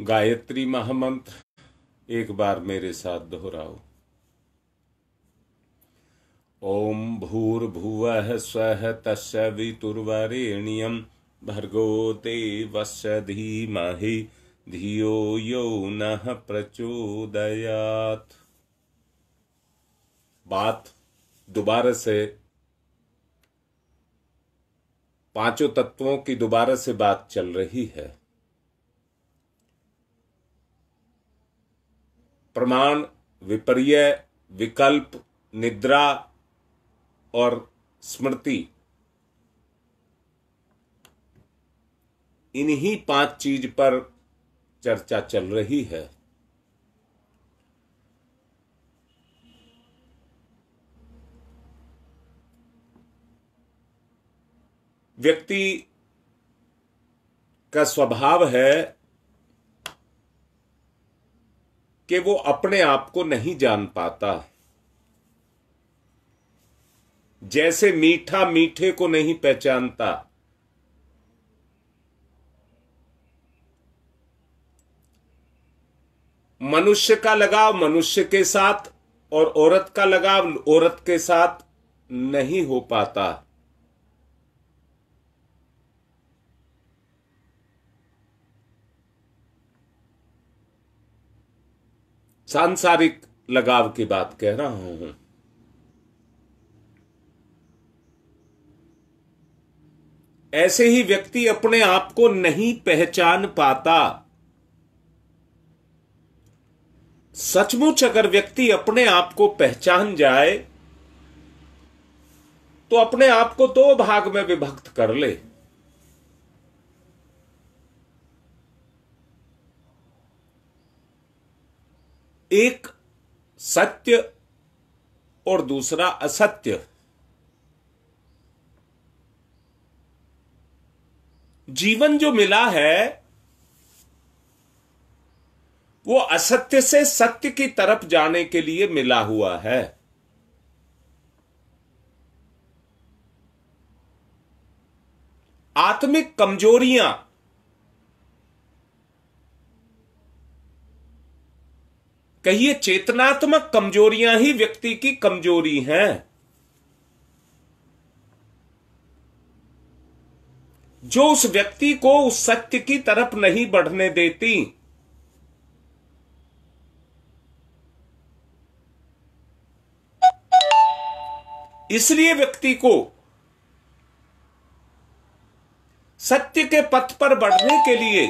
गायत्री महामंत्र, एक बार मेरे साथ दोहराओ। ओम भूर्भुवः स्वः तस्वितुर्वरेण्य भर्गो देवस्य धीमहि, धियो यो न प्रचोदयात। बात दोबारा से, पाँचों तत्वों की दोबारा से बात चल रही है। प्रमाण, विपर्य, विकल्प, निद्रा और स्मृति। इन्हीं पाँच चीज़ पर चर्चा चल रही है। व्यक्ति का स्वभाव है कि वो अपने आप को नहीं जान पाता। जैसे मीठा मीठे को नहीं पहचानता। मनुष्य का लगाव मनुष्य के साथ और औरत का लगाव औरत के साथ नहीं हो पाता। सांसारिक लगाव की बात कह रहा हूँ ऐसे ही व्यक्ति अपने आप को नहीं पहचान पाता। सचमुच अगर व्यक्ति अपने आप को पहचान जाए तो अपने आप को दो भाग में विभक्त कर ले। एक सत्य और दूसरा असत्य। जीवन जो मिला है, वो असत्य से सत्य की तरफ़ जाने के लिए मिला हुआ है। आत्मिक कमजोरियाँ कहिए, चेतनात्मक कमजोरियाँ ही व्यक्ति की कमज़ोरी हैं। जो उस व्यक्ति को उस सत्य की तरफ़ नहीं बढ़ने देती, इसलिए व्यक्ति को सत्य के पथ पर बढ़ने के लिए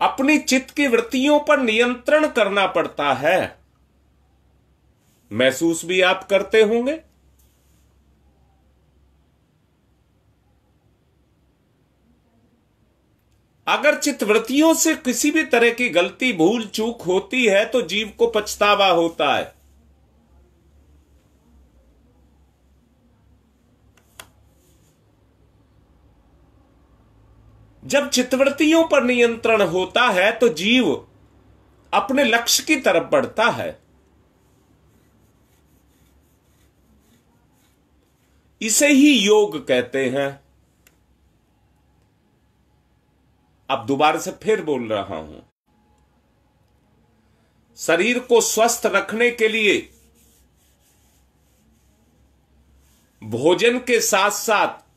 अपनी चित्त की वृत्तियों पर नियंत्रण करना पड़ता है। महसूस भी आप करते होंगे। अगर चित्तवृत्तियों से किसी भी तरह की गलती, भूल, चूक होती है तो जीव को पछतावा होता है। जब चित्तवृत्तियों पर नियंत्रण होता है तो जीव अपने लक्ष्य की तरफ़ बढ़ता है। इसे ही योग कहते हैं। अब दोबारा से फिर बोल रहा हूँ। शरीर को स्वस्थ रखने के लिए भोजन के साथ साथ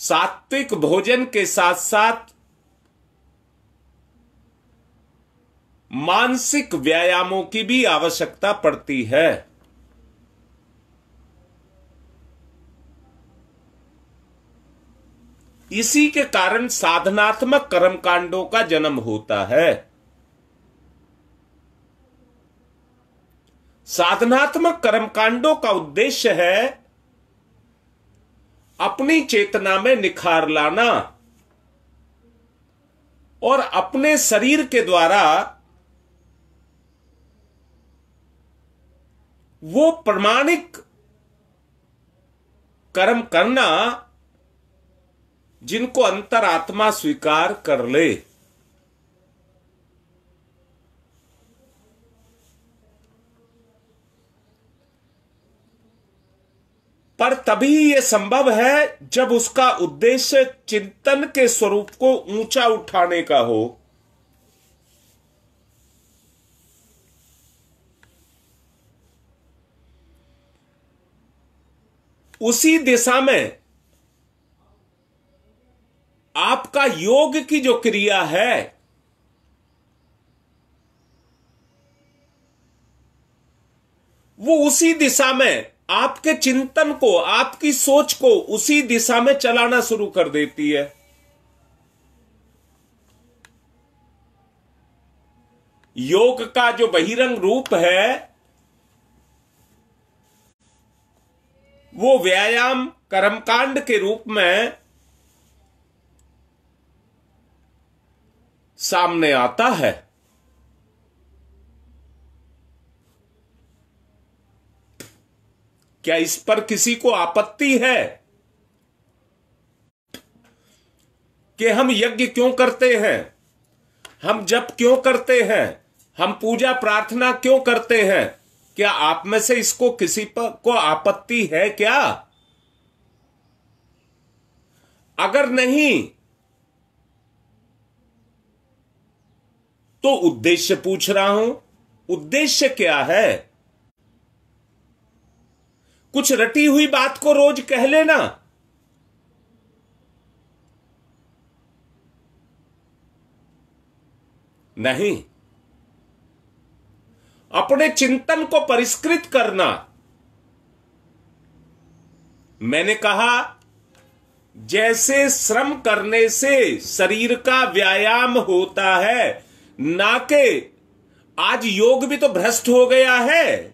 सात्विक भोजन के साथ साथ मानसिक व्यायामों की भी आवश्यकता पड़ती है। इसी के कारण साधनात्मक कर्मकांडों का जन्म होता है। साधनात्मक कर्मकांडों का उद्देश्य है अपनी चेतना में निखार लाना और अपने शरीर के द्वारा वो प्रमाणिक कर्म करना जिनको अंतरात्मा स्वीकार कर ले। पर तभी यह संभव है जब उसका उद्देश्य चिंतन के स्वरूप को ऊँचा उठाने का हो। उसी दिशा में आपका योग की जो क्रिया है, वो उसी दिशा में आपके चिंतन को, आपकी सोच को उसी दिशा में चलाना शुरू कर देती है। योग का जो बहिरंग रूप है, वो व्यायाम, कर्मकांड के रूप में सामने आता है। क्या इस पर किसी को आपत्ति है? कि हम यज्ञ क्यों करते हैं? हम जप क्यों करते हैं? हम पूजा प्रार्थना क्यों करते हैं? क्या आप में से इसको किसी पर को आपत्ति है क्या? अगर नहीं तो उद्देश्य पूछ रहा हूँ, उद्देश्य क्या है? कुछ रटी हुई बात को रोज कह लेना। नहीं। अपने चिंतन को परिष्कृत करना। मैंने कहा, जैसे श्रम करने से शरीर का व्यायाम होता है, ना के आज योग भी तो भ्रष्ट हो गया है।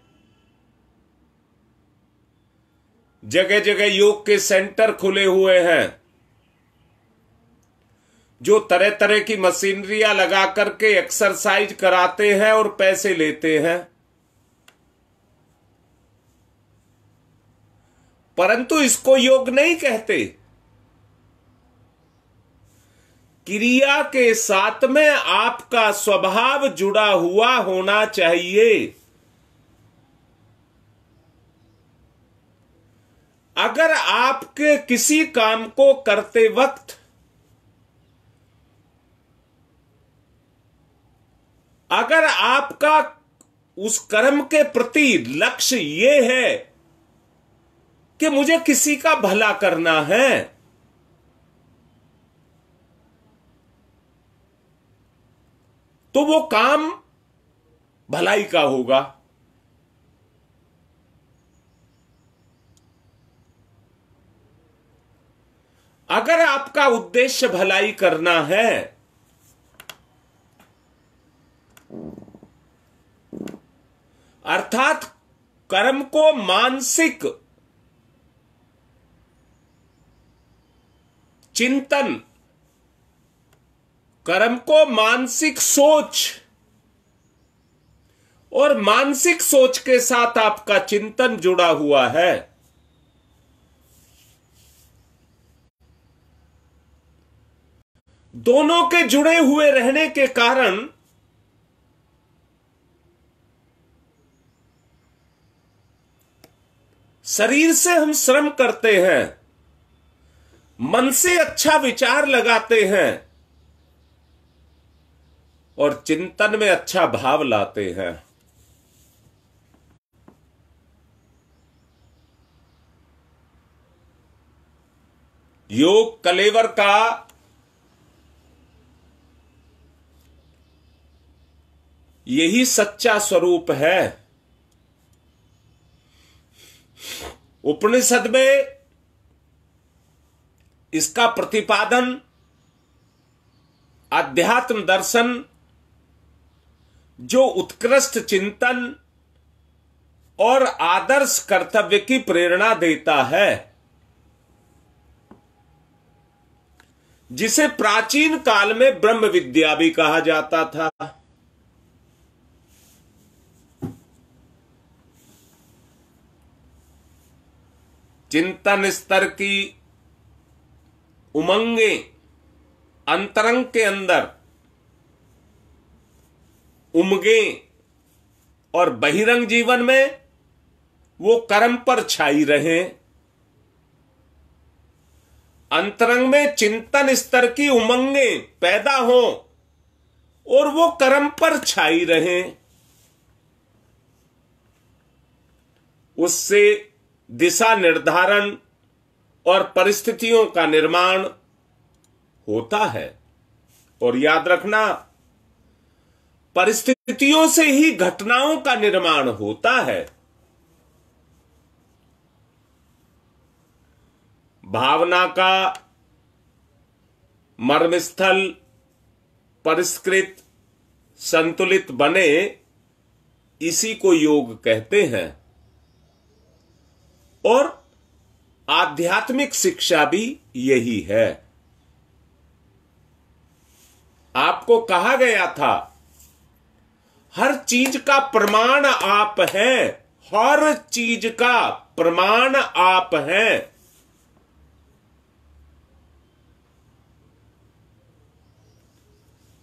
जगह जगह योग के सेंटर खुले हुए हैं, जो तरह तरह की मशीनरियाँ लगा करके एक्सरसाइज कराते हैं और पैसे लेते हैं। परंतु इसको योग नहीं कहते। क्रिया के साथ में आपका स्वभाव जुड़ा हुआ होना चाहिए। अगर आपके किसी काम को करते वक्त अगर आपका उस कर्म के प्रति लक्ष्य ये है कि मुझे किसी का भला करना है तो वो काम भलाई का होगा। आपका उद्देश्य भलाई करना है। अर्थात कर्म को मानसिक चिंतन, कर्म को मानसिक सोच और मानसिक सोच के साथ आपका चिंतन जुड़ा हुआ है। दोनों के जुड़े हुए रहने के कारण शरीर से हम श्रम करते हैं, मन से अच्छा विचार लगाते हैं और चिंतन में अच्छा भाव लाते हैं। योग कलेवर का यही सच्चा स्वरूप है। उपनिषद में इसका प्रतिपादन अध्यात्म दर्शन, जो उत्कृष्ट चिंतन और आदर्श कर्तव्य की प्रेरणा देता है, जिसे प्राचीन काल में ब्रह्म विद्या भी कहा जाता था। चिंतन स्तर की उमंगे अंतरंग के अंदर उमगे और बहिरंग जीवन में वो कर्म पर छाई रहे। अंतरंग में चिंतन स्तर की उमंगे पैदा हो और वो कर्म पर छाई रहे। उससे दिशा निर्धारण और परिस्थितियों का निर्माण होता है। और याद रखना, परिस्थितियों से ही घटनाओं का निर्माण होता है। भावना का मर्मस्थल परिष्कृत संतुलित बने, इसी को योग कहते हैं। और आध्यात्मिक शिक्षा भी यही है। आपको कहा गया था, हर चीज़ का प्रमाण आप हैं, हर चीज़ का प्रमाण आप हैं।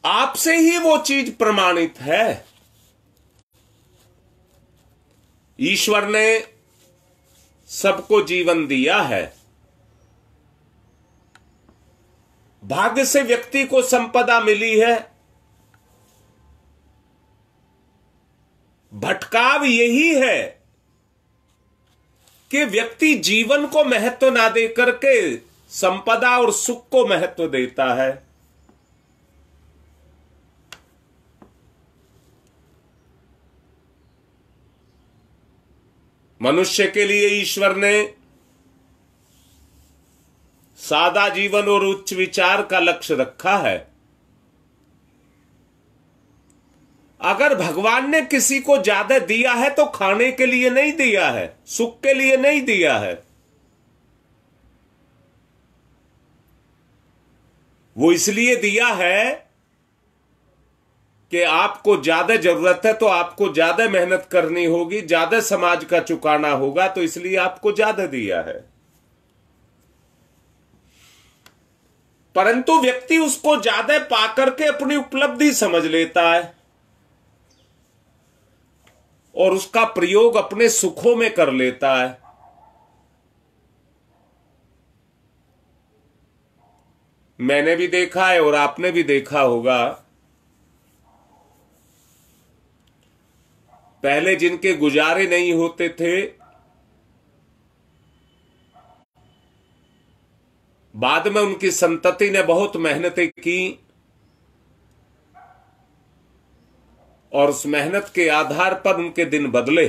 आपसे ही वो चीज़ प्रमाणित है। ईश्वर ने सबको जीवन दिया है। भाग्य से व्यक्ति को संपदा मिली है। भटकाव यही है कि व्यक्ति जीवन को महत्व ना दे करके संपदा और सुख को महत्व देता है। मनुष्य के लिए ईश्वर ने सादा जीवन और उच्च विचार का लक्ष्य रखा है। अगर भगवान ने किसी को ज़्यादा दिया है तो खाने के लिए नहीं दिया है, सुख के लिए नहीं दिया है। वो इसलिए दिया है कि आपको ज़्यादा ज़रूरत है तो आपको ज़्यादा मेहनत करनी होगी, ज़्यादा समाज का चुकाना होगा तो इसलिए आपको ज़्यादा दिया है। परंतु व्यक्ति उसको ज़्यादा पाकर के अपनी उपलब्धि समझ लेता है और उसका प्रयोग अपने सुखों में कर लेता है। मैंने भी देखा है और आपने भी देखा होगा पहले जिनके गुजारे नहीं होते थे, बाद में उनकी संतति ने बहुत मेहनतें की और उस मेहनत के आधार पर उनके दिन बदले।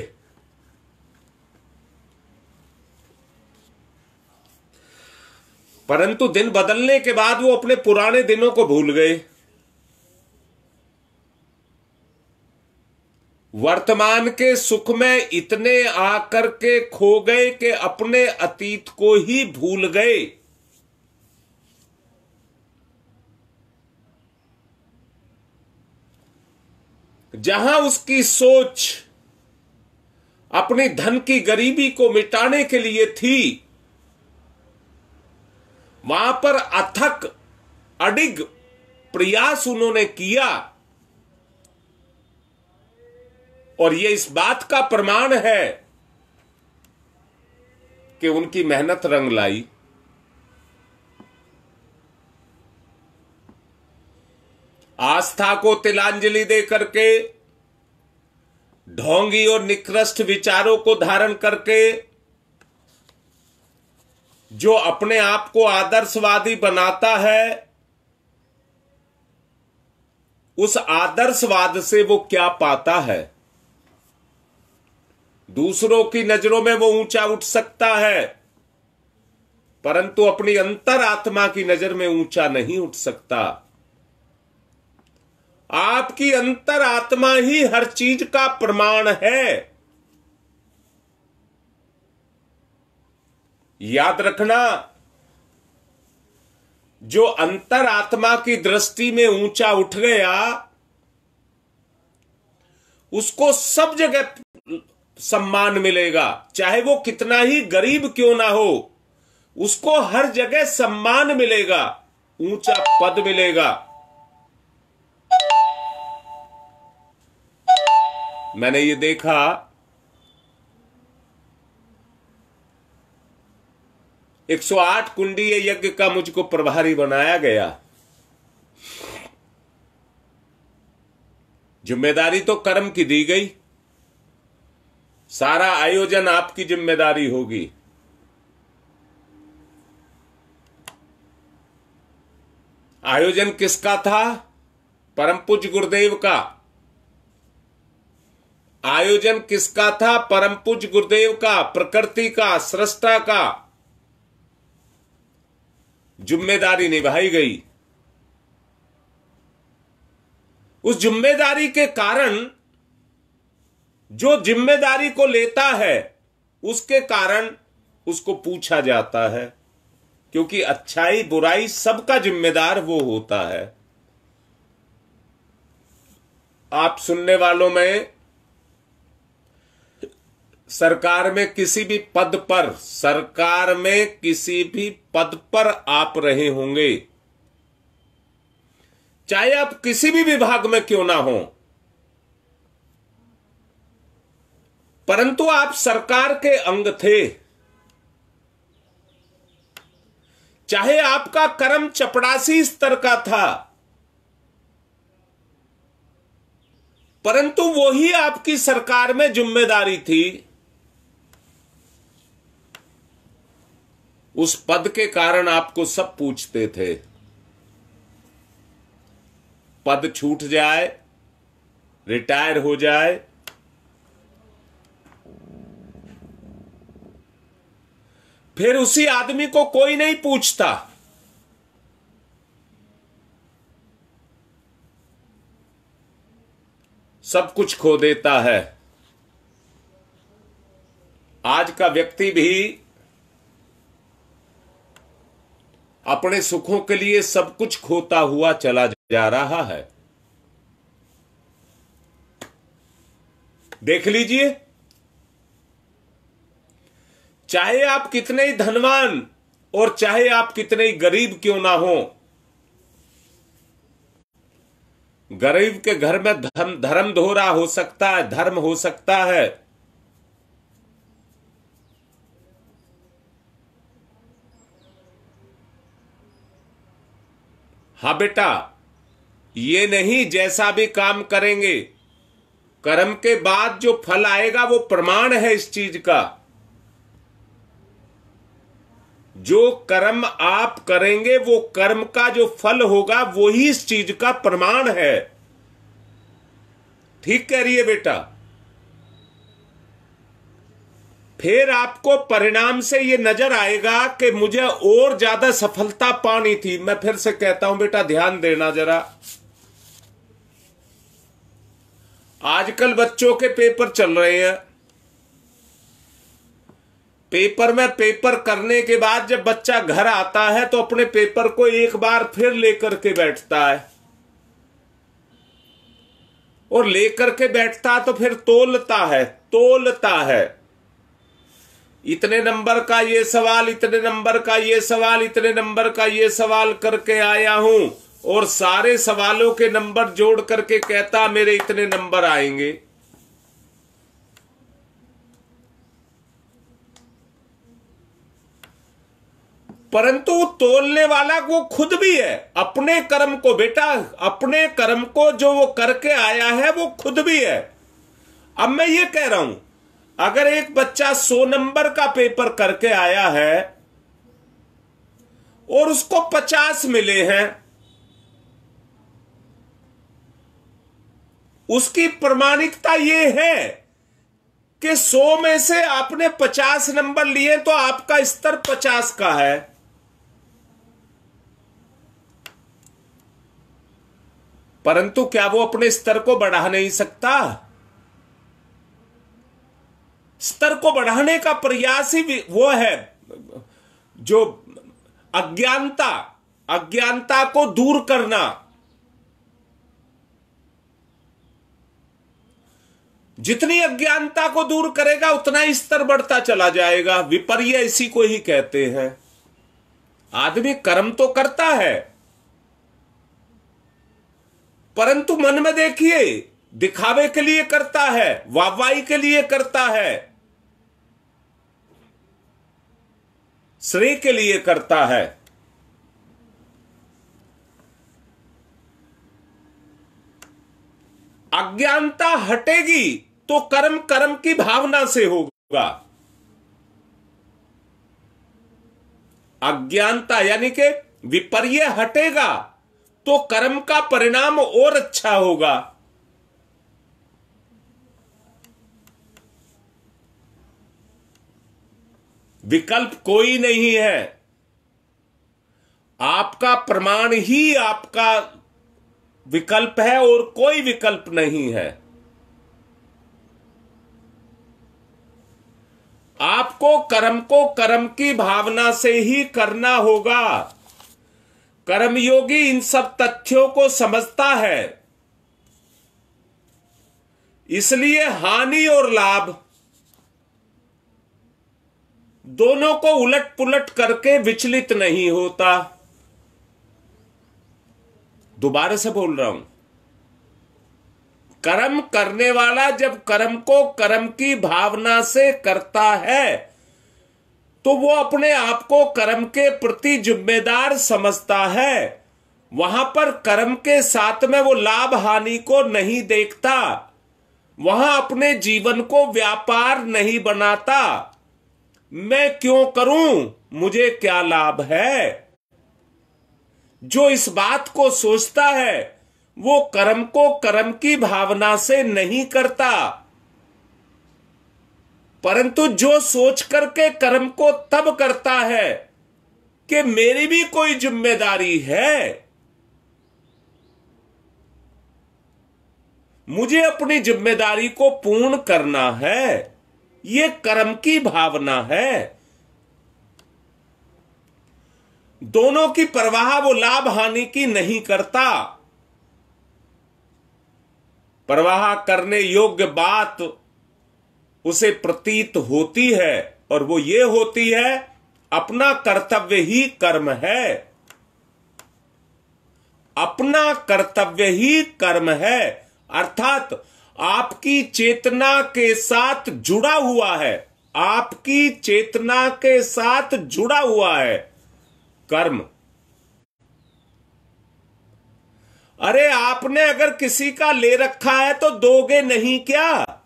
परंतु दिन बदलने के बाद वो अपने पुराने दिनों को भूल गए। वर्तमान के सुख में इतने आकर के खो गए कि अपने अतीत को ही भूल गए। जहाँ उसकी सोच अपने धन की गरीबी को मिटाने के लिए थी, वहाँ पर अथक अडिग प्रयास उन्होंने किया। और यह इस बात का प्रमाण है कि उनकी मेहनत रंग लाई। आस्था को तिलांजलि दे करके, ढोंगी और निकृष्ट विचारों को धारण करके, जो अपने आप को आदर्शवादी बनाता है, उस आदर्शवाद से वो क्या पाता है? दूसरों की नज़रों में वो ऊँचा उठ सकता है, परंतु अपनी अंतर आत्मा की नज़र में ऊँचा नहीं उठ सकता। आपकी अंतर आत्मा ही हर चीज़ का प्रमाण है। याद रखना, जो अंतर आत्मा की दृष्टि में ऊँचा उठ गया, उसको सब जगह सम्मान मिलेगा। चाहे वो कितना ही गरीब क्यों ना हो, उसको हर जगह सम्मान मिलेगा, ऊँचा पद मिलेगा। मैंने ये देखा 108 कुंडीय यज्ञ का मुझको प्रभारी बनाया गया। ज़िम्मेदारी तो कर्म की दी गई। सारा आयोजन आपकी ज़िम्मेदारी होगी। आयोजन किसका था? परम पूज्य गुरुदेव का। आयोजन किसका था? परम पूज्य गुरुदेव का, प्रकृति का, सृष्टा का। ज़िम्मेदारी निभाई गई। उस ज़िम्मेदारी के कारण जो ज़िम्मेदारी को लेता है, उसके कारण उसको पूछा जाता है, क्योंकि अच्छाई बुराई सबका जिम्मेदार वो होता है। आप सुनने वालों में, सरकार में किसी भी पद पर, सरकार में किसी भी पद पर आप रहे होंगे। चाहे आप किसी भी विभाग में क्यों ना हो परंतु आप सरकार के अंग थे। चाहे आपका कर्म चपड़ासी स्तर का था, परंतु वो ही आपकी सरकार में ज़िम्मेदारी थी। उस पद के कारण आपको सब पूछते थे। पद छूट जाए, रिटायर हो जाए फिर उसी आदमी को कोई नहीं पूछता। सब कुछ खो देता है। आज का व्यक्ति भी अपने सुखों के लिए सब कुछ खोता हुआ चला जा रहा है। देख लीजिए। चाहे आप कितने ही धनवान और चाहे आप कितने ही गरीब क्यों ना हो, गरीब के घर में धर्म धर्म धोरा हो सकता है, धर्म हो सकता है। हा बेटा, ये नहीं जैसा भी काम करेंगे, कर्म के बाद जो फल आएगा वो प्रमाण है इस चीज़ का। जो कर्म आप करेंगे, वो कर्म का जो फल होगा, वो ही इस चीज़ का प्रमाण है। ठीक कह रही है बेटा? फिर आपको परिणाम से ये नज़र आएगा कि मुझे और ज़्यादा सफलता पानी थी। मैं फिर से कहता हूँ, बेटा, ध्यान देना जरा। आजकल बच्चों के पेपर चल रहे हैं। पेपर में पेपर करने के बाद जब बच्चा घर आता है तो अपने पेपर को एक बार फिर लेकर के बैठता है। और लेकर के बैठता तो फिर तोलता है तोलता है। इतने नंबर का ये सवाल, इतने नंबर का ये सवाल, इतने नंबर का ये सवाल करके आया हूँ और सारे सवालों के नंबर जोड़ करके कहता मेरे इतने नंबर आएँगे। परंतु तोलने वाला वो खुद भी है। अपने कर्म को बेटा, अपने कर्म को जो वो करके आया है, वो खुद भी है। अब मैं ये कह रहा हूँ, अगर एक बच्चा सौ नंबर का पेपर करके आया है और उसको पचास मिले हैं, उसकी प्रमाणिकता ये है कि सौ में से आपने पचास नंबर लिए तो आपका स्तर पचास का है। परंतु क्या वो अपने स्तर को बढ़ा नहीं सकता? स्तर को बढ़ाने का प्रयास ही वो है, जो अज्ञानता अज्ञानता को दूर करना। जितनी अज्ञानता को दूर करेगा, उतना ही स्तर बढ़ता चला जाएगा। विपर्य इसी को ही कहते हैं। आदमी कर्म तो करता है परंतु मन में देखिए, दिखावे के लिए करता है, वाहवाही के लिए करता है। श्रेय के लिए करता है। अज्ञानता हटेगी तो कर्म कर्म की भावना से होगा। अज्ञानता यानी कि विपर्य हटेगा तो कर्म का परिणाम और अच्छा होगा। विकल्प कोई नहीं है। आपका प्रमाण ही आपका विकल्प है और कोई विकल्प नहीं है। आपको कर्म को कर्म की भावना से ही करना होगा। कर्मयोगी इन सब तथ्यों को समझता है। इसलिए हानि और लाभ दोनों को उलट पुलट करके विचलित नहीं होता। दोबारा से बोल रहा हूँ। कर्म करने वाला जब कर्म को कर्म की भावना से करता है तो वो अपने आप को कर्म के प्रति जिम्मेदार समझता है। वहाँ पर कर्म के साथ में वो लाभ हानि को नहीं देखता। वहाँ अपने जीवन को व्यापार नहीं बनाता। मैं क्यों करूँ? मुझे क्या लाभ है? जो इस बात को सोचता है, वो कर्म को कर्म की भावना से नहीं करता। परंतु जो सोच करके कर्म को तब करता है कि मेरी भी कोई ज़िम्मेदारी है। मुझे अपनी ज़िम्मेदारी को पूर्ण करना है। ये कर्म की भावना है। दोनों की परवाह वो लाभ हानि की नहीं करता। परवाह करने योग्य बात उसे प्रतीत होती है और वो ये होती है, अपना कर्तव्य ही कर्म है। अपना कर्तव्य ही कर्म है, अर्थात आपकी चेतना के साथ जुड़ा हुआ है। आपकी चेतना के साथ जुड़ा हुआ है कर्म। अरे आपने अगर किसी का ले रखा है तो दोगे नहीं क्या?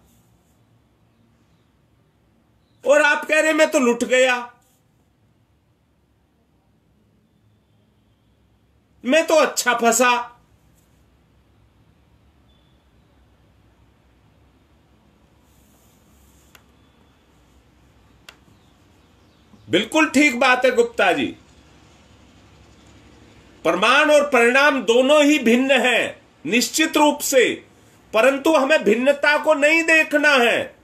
और आप कह रहे मैं तो लुट गया। मैं तो अच्छा फंसा। बिल्कुल ठीक बात है गुप्ता जी। प्रमाण और परिणाम दोनों ही भिन्न हैं, निश्चित रूप से, परंतु हमें भिन्नता को नहीं देखना है।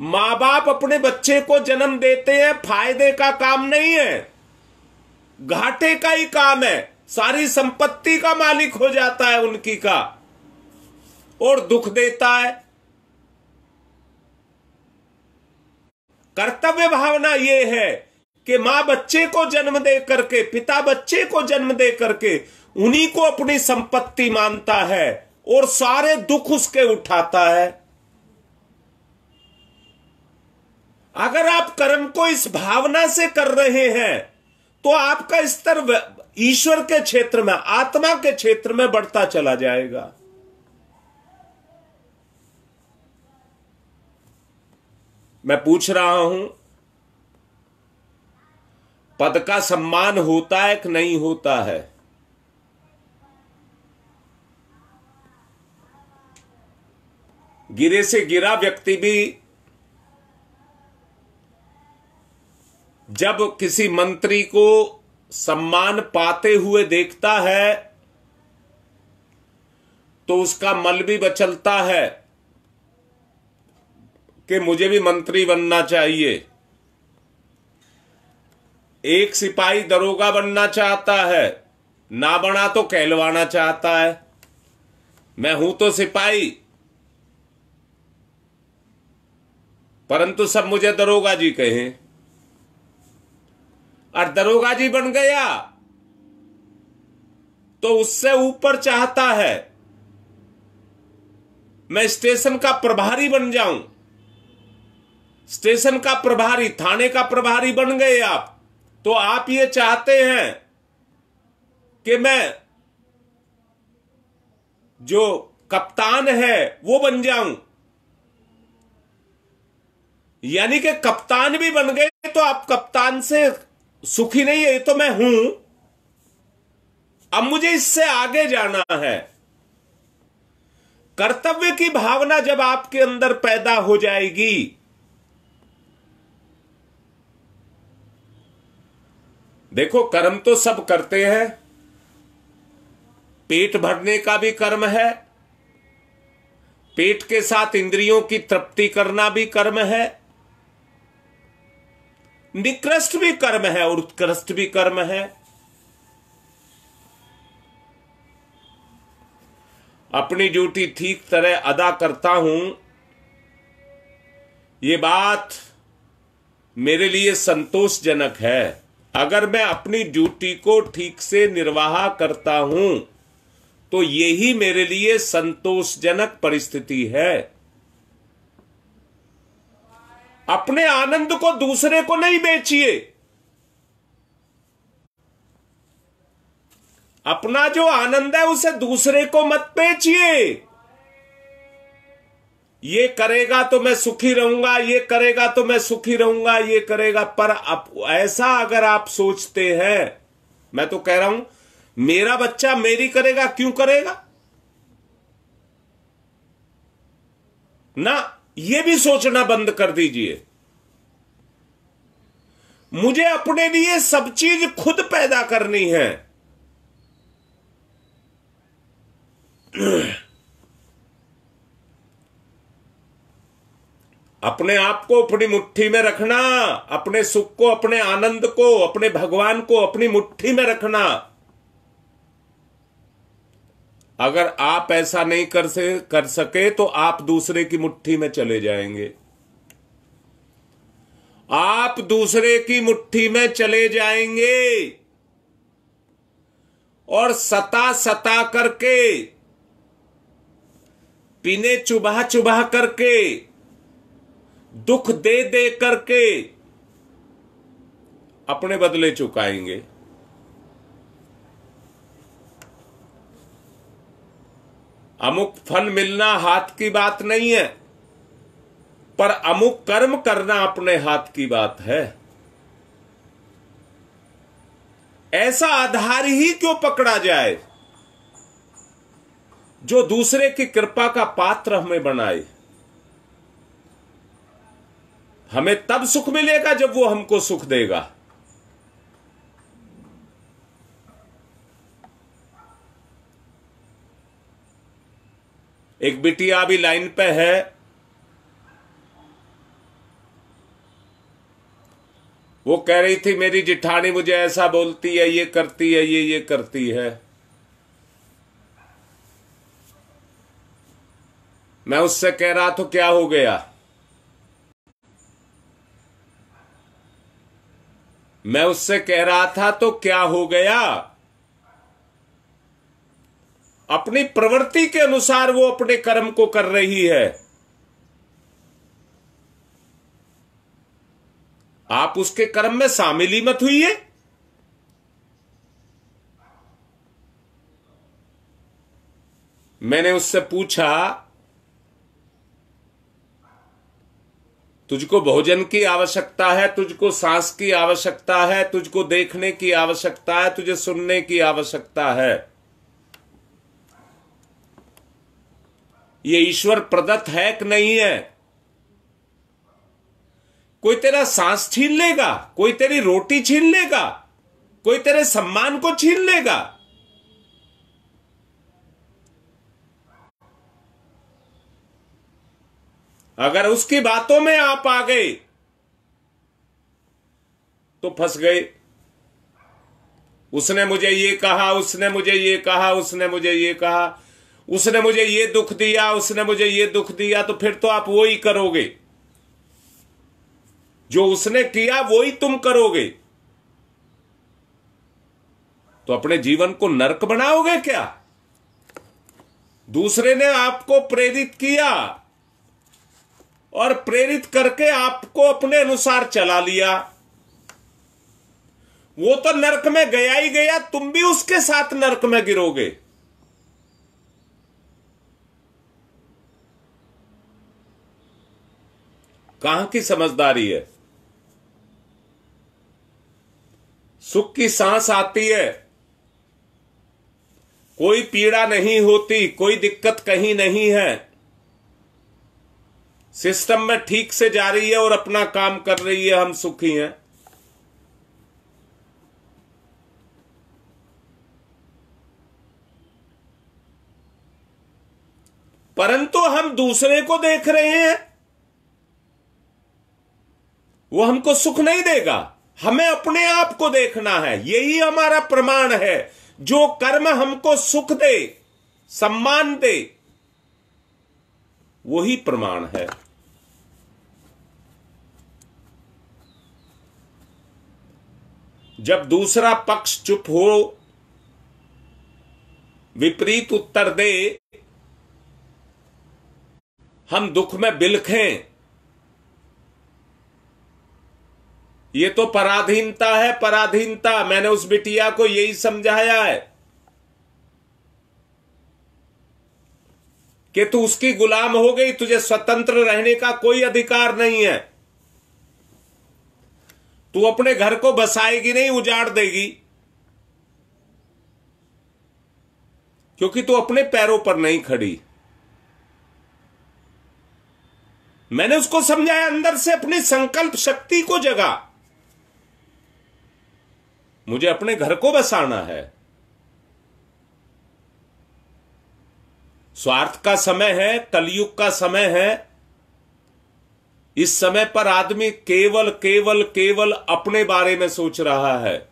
माँ बाप अपने बच्चे को जन्म देते हैं, फ़ायदे का काम नहीं है। घाटे का ही काम है। सारी संपत्ति का मालिक हो जाता है उनकी का। और दुख देता है। कर्तव्य भावना यह है कि माँ बच्चे को जन्म दे करके, पिता बच्चे को जन्म दे करके, उन्हीं को अपनी संपत्ति मानता है और सारे दुख उसके उठाता है। अगर आप कर्म को इस भावना से कर रहे हैं तो आपका स्तर ईश्वर के क्षेत्र में, आत्मा के क्षेत्र में बढ़ता चला जाएगा। मैं पूछ रहा हूँ, पद का सम्मान होता है कि नहीं होता है? गिरे से गिरा व्यक्ति भी जब किसी मंत्री को सम्मान पाते हुए देखता है तो उसका मल भी बचलता है कि मुझे भी मंत्री बनना चाहिए। एक सिपाही दरोगा बनना चाहता है, ना बना तो कहलवाना चाहता है। मैं हूँ तो सिपाही, परंतु सब मुझे दरोगा जी कहें। और दरोगा जी बन गया। तो उससे ऊपर चाहता है, मैं स्टेशन का प्रभारी बन जाऊँ। स्टेशन का प्रभारी, थाने का प्रभारी बन गए आप। तो आप ये चाहते हैं कि मैं जो कप्तान है, वो बन जाऊँ। यानी कि कप्तान भी बन गए तो आप कप्तान से सुखी नहीं है, ये तो मैं हूँ। अब मुझे इससे आगे जाना है। कर्तव्य की भावना जब आपके अंदर पैदा हो जाएगी, देखो, कर्म तो सब करते हैं। पेट भरने का भी कर्म है। पेट के साथ इंद्रियों की तृप्ति करना भी कर्म है। निकृष्ट भी कर्म है और उत्कृष्ट भी कर्म है अपनी ड्यूटी ठीक तरह अदा करता हूँ ये बात मेरे लिए संतोषजनक है अगर मैं अपनी ड्यूटी को ठीक से निर्वाह करता हूँ तो यही मेरे लिए संतोषजनक परिस्थिति है अपने आनंद को दूसरे को नहीं बेचिए। अपना जो आनंद है, उसे दूसरे को मत बेचिए। ये करेगा तो मैं सुखी रहूँगा, ये करेगा तो मैं सुखी रहूँगा, ये करेगा। पर अब ऐसा अगर आप सोचते हैं, मैं तो कह रहा हूँ, मेरा बच्चा मेरी करेगा, क्यों करेगा? ना ये भी सोचना बंद कर दीजिए। मुझे अपने लिए सब चीज़ खुद पैदा करनी है। अपने आप को अपनी मुट्ठी में रखना, अपने सुख को, अपने आनंद को, अपने भगवान को अपनी मुट्ठी में रखना। अगर आप ऐसा नहीं कर से, कर सके तो आप दूसरे की मुट्ठी में चले जाएँगे। आप दूसरे की मुट्ठी में चले जाएँगे। और सता सता करके, पीने चुबा चुबा करके, दुख दे दे करके, अपने बदले चुकाएँगे। अमुक फल मिलना हाथ की बात नहीं है, पर अमुक कर्म करना अपने हाथ की बात है। ऐसा आधार ही क्यों पकड़ा जाए, जो दूसरे की कृपा का पात्र हमें बनाए? हमें तब सुख मिलेगा जब वो हमको सुख देगा। एक बिटिया अभी लाइन पे है। वो कह रही थी, मेरी जिठानी मुझे ऐसा बोलती है, ये करती है, ये ये करती है। मैं उससे कह रहा तो क्या हो गया? मैं उससे कह रहा था तो क्या हो गया? अपनी प्रवृत्ति के अनुसार वो अपने कर्म को कर रही है। आप उसके कर्म में शामिल ही मत हुई है। मैंने उससे पूछा, तुझको भोजन की आवश्यकता है, तुझको सांस की आवश्यकता है, तुझको देखने की आवश्यकता है, तुझे सुनने की आवश्यकता है। ये ईश्वर प्रदत्त है कि नहीं है? कोई तेरा सांस छीन लेगा? कोई तेरी रोटी छीन लेगा? कोई तेरे सम्मान को छीन लेगा? अगर उसकी बातों में आप आ गए तो फंस गए। उसने मुझे ये कहा, उसने मुझे ये कहा, उसने मुझे ये कहा। उसने मुझे ये दुख दिया, उसने मुझे ये दुख दिया तो फिर तो आप वो ही करोगे। जो उसने किया, वो ही तुम करोगे। तो अपने जीवन को नरक बनाओगे क्या? दूसरे ने आपको प्रेरित किया और प्रेरित करके आपको अपने अनुसार चला लिया। वो तो नरक में गया ही गया, तुम भी उसके साथ नरक में गिरोगे। कहाँ की समझदारी है? सुख की सांस आती है। कोई पीड़ा नहीं होती, कोई दिक्कत कहीं नहीं है। सिस्टम में ठीक से जा रही है और अपना काम कर रही है, हम सुखी हैं। परंतु हम दूसरे को देख रहे हैं। वो हमको सुख नहीं देगा। हमें अपने आप को देखना है। यही हमारा प्रमाण है। जो कर्म हमको सुख दे, सम्मान दे, वही प्रमाण है। जब दूसरा पक्ष चुप हो, विपरीत उत्तर दे, हम दुख में बिलखें। ये तो पराधीनता है, पराधीनता। मैंने उस बिटिया को यही समझाया है कि तू उसकी गुलाम हो गई, तुझे स्वतंत्र रहने का कोई अधिकार नहीं है। तू अपने घर को बसाएगी नहीं, उजाड़ देगी। क्योंकि तू अपने पैरों पर नहीं खड़ी। मैंने उसको समझाया, अंदर से अपनी संकल्प शक्ति को जगा। मुझे अपने घर को बसाना है। स्वार्थ का समय है, कलयुग का समय है। इस समय पर आदमी केवल केवल केवल अपने बारे में सोच रहा है।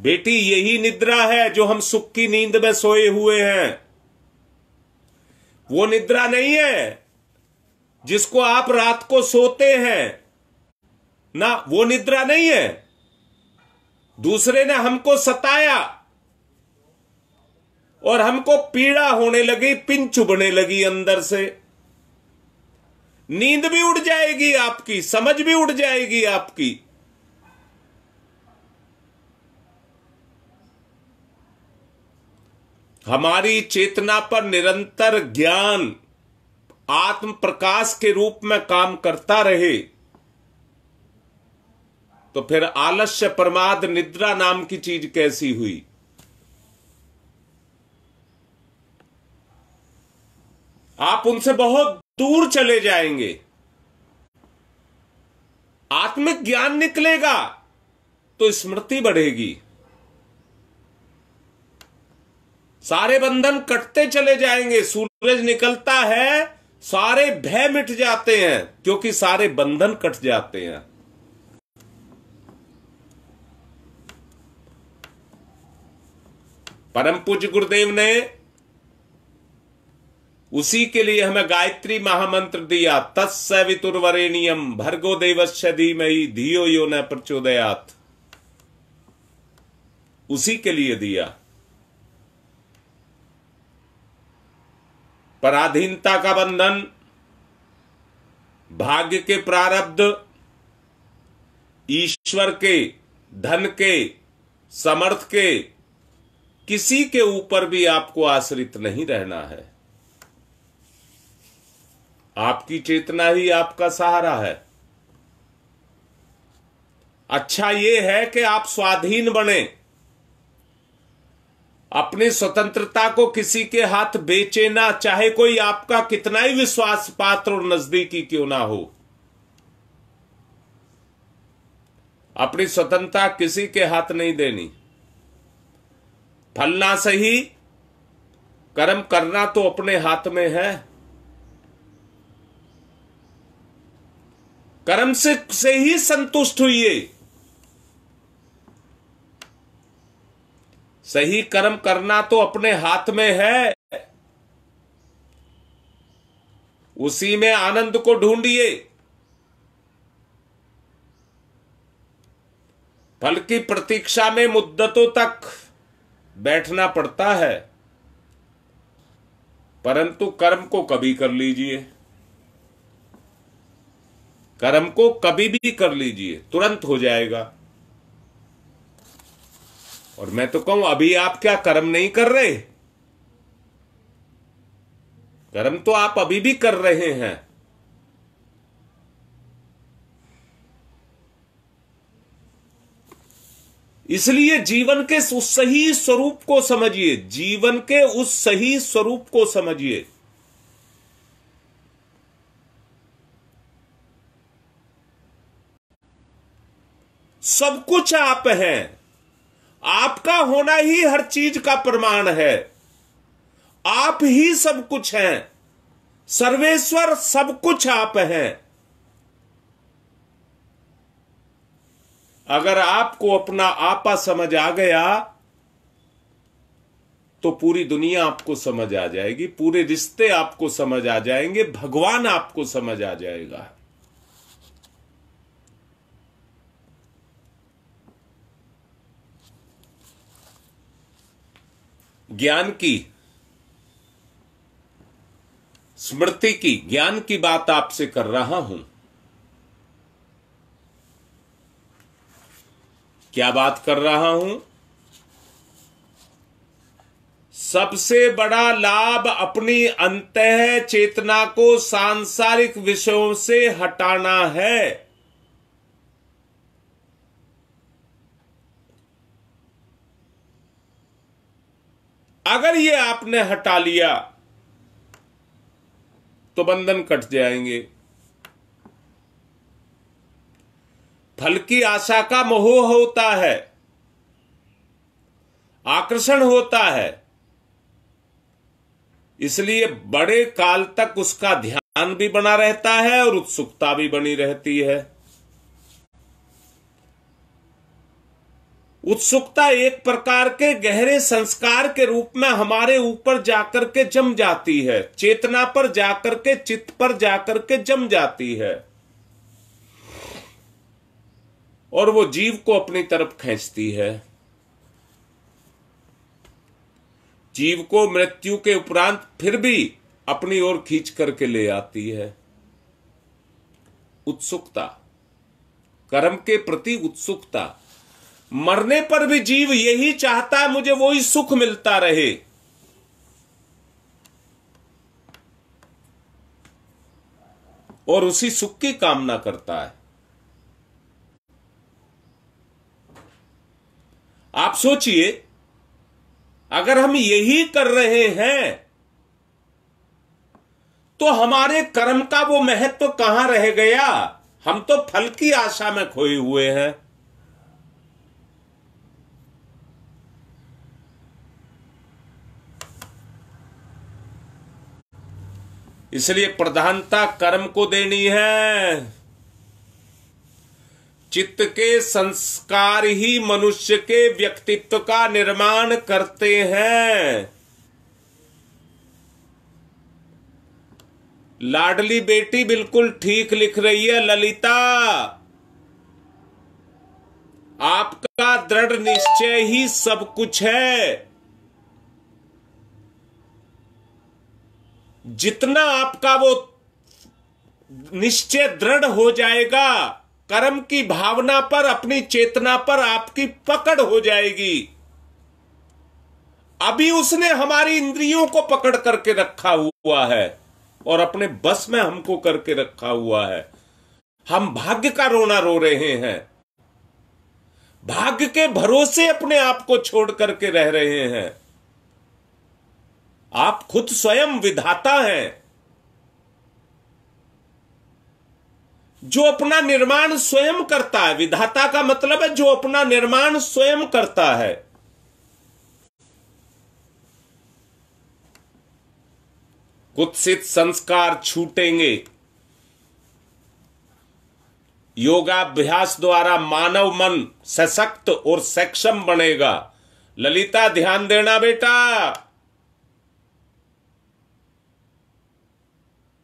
बेटी, यही निद्रा है जो हम सुख की नींद में सोए हुए हैं। वो निद्रा नहीं है। जिसको आप रात को सोते हैं, ना, वो निद्रा नहीं है। दूसरे ने हमको सताया और हमको पीड़ा होने लगी पिन चुभने लगी अंदर से। नींद भी उड़ जाएगी आपकी, समझ भी उड़ जाएगी आपकी। हमारी चेतना पर निरंतर ज्ञान आत्म प्रकाश के रूप में काम करता रहे तो फिर आलस्य प्रमाद निद्रा नाम की चीज़ कैसी हुई? आप उनसे बहुत दूर चले जाएँगे। आत्मिक ज्ञान निकलेगा तो स्मृति बढ़ेगी। सारे बंधन कटते चले जाएँगे, सूरज निकलता है सारे भय मिट जाते हैं, क्योंकि सारे बंधन कट जाते हैं। परम पूज्य गुरुदेव ने उसी के लिए हमें गायत्री महामंत्र दिया तत्सवितुर्वरेणियम भर्गो देवस्य धीमहि, धियो यो न प्रचोदयात। उसी के लिए दिया। पराधीनता का बंधन, भाग्य के प्रारब्ध, ईश्वर के, धन के, समर्थ के, किसी के ऊपर भी आपको आश्रित नहीं रहना है। आपकी चेतना ही आपका सहारा है। अच्छा यह है कि आप स्वाधीन बने। अपनी स्वतंत्रता को किसी के हाथ बेचे ना चाहे कोई आपका कितना ही विश्वास पात्र और नजदीकी क्यों ना हो। अपनी स्वतंत्रता किसी के हाथ नहीं देनी। फलना सही कर्म करना तो अपने हाथ में है। कर्म से, से ही संतुष्ट हुई सही कर्म करना तो अपने हाथ में है। उसी में आनंद को ढूंढिए। फल की प्रतीक्षा में मुद्दतों तक बैठना पड़ता है। परंतु कर्म को कभी कर लीजिए। कर्म को कभी भी कर लीजिए, तुरंत हो जाएगा। और मैं तो कहूँ, अभी आप क्या कर्म नहीं कर रहे? कर्म तो आप अभी भी कर रहे हैं। इसलिए जीवन के उस सही स्वरूप को समझिए, जीवन के उस सही स्वरूप को समझिए। सब कुछ आप हैं। आपका होना ही हर चीज़ का प्रमाण है। आप ही सब कुछ हैं। सर्वेश्वर सब कुछ आप हैं। अगर आपको अपना आपा समझ आ गया तो पूरी दुनिया आपको समझ आ जाएगी, पूरे रिश्ते आपको समझ आ जाएँगे, भगवान आपको समझ आ जाएगा। ज्ञान की, स्मृति की, ज्ञान की बात आपसे कर रहा हूँ। क्या बात कर रहा हूँ? सबसे बड़ा लाभ अपनी अंत चेतना को सांसारिक विषयों से हटाना है। अगर ये आपने हटा लिया तो बंधन कट जाएँगे। फल की आशा का मोह होता है, आकर्षण होता है, इसलिए बड़े काल तक उसका ध्यान भी बना रहता है और उत्सुकता भी बनी रहती है। उत्सुकता एक प्रकार के गहरे संस्कार के रूप में हमारे ऊपर जाकर के जम जाती है। चेतना पर जाकर के, चित्त पर जाकर के जम जाती है। और वो जीव को अपनी तरफ़ खींचती है। जीव को मृत्यु के उपरांत फिर भी अपनी ओर खींच करके ले आती है। उत्सुकता, कर्म के प्रति उत्सुकता मरने पर भी जीव यही चाहता है, मुझे वही सुख मिलता रहे। और उसी सुख की कामना करता है। आप सोचिए, अगर हम यही कर रहे हैं तो हमारे कर्म का वो महत्व तो कहाँ रह गया? हम तो फल की आशा में खोए हुए हैं। इसलिए प्रधानता कर्म को देनी है। चित्त के संस्कार ही मनुष्य के व्यक्तित्व का निर्माण करते हैं। लाडली बेटी बिल्कुल ठीक लिख रही है, ललिता। आपका दृढ़ निश्चय ही सब कुछ है। जितना आपका वो निश्चय दृढ़ हो जाएगा, कर्म की भावना पर, अपनी चेतना पर आपकी पकड़ हो जाएगी। अभी उसने हमारी इंद्रियों को पकड़ करके रखा हुआ है और अपने बस में हमको करके रखा हुआ है। हम भाग्य का रोना रो रहे हैं। भाग्य के भरोसे अपने आप को छोड़ करके रह रहे हैं। आप खुद स्वयं विधाता हैं। जो अपना निर्माण स्वयं करता है, विधाता का मतलब है जो अपना निर्माण स्वयं करता है। कुत्सित संस्कार छूटेंगे। योगाभ्यास द्वारा मानव मन सशक्त और सक्षम बनेगा। ललिता, ध्यान देना बेटा।